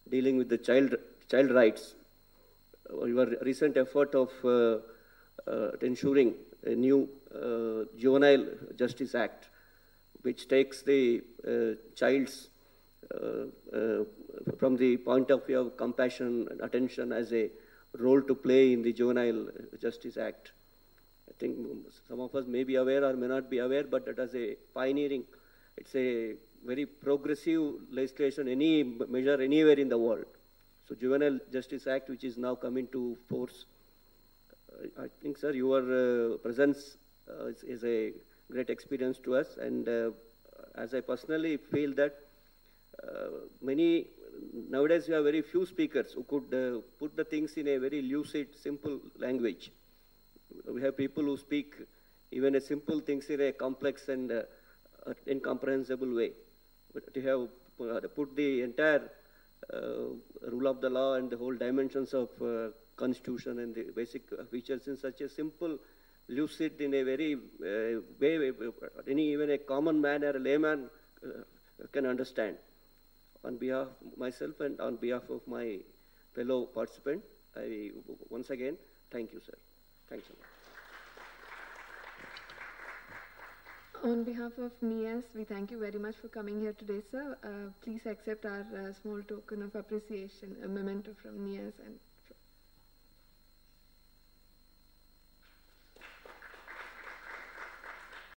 dealing with the child child rights. Uh, your recent effort of uh, uh, ensuring a new Juvenile Justice Act, which takes the child's from the point of view of compassion and attention as a role to play in the Juvenile Justice Act. I think some of us may be aware or may not be aware, but that is a pioneering, it's a very progressive legislation, any measure anywhere in the world. So Juvenile Justice Act, which is now coming to force, uh, I think, sir, your uh, presence uh, is, is a great experience to us, and uh, as I personally feel that uh, many nowadays we have very few speakers who could uh, put the things in a very lucid, simple language. We have people who speak even a simple things in a complex and uh, incomprehensible way. To have uh, put the entire uh, rule of the law and the whole dimensions of uh, constitution and the basic features in such a simple, lucid, in a very uh, way, any even a common man or a layman can understand. On behalf of myself and on behalf of my fellow participant, I once again thank you, sir. Thanks. On behalf of NIAS, we thank you very much for coming here today, sir. Uh, please accept our uh, small token of appreciation, a memento from NIAS and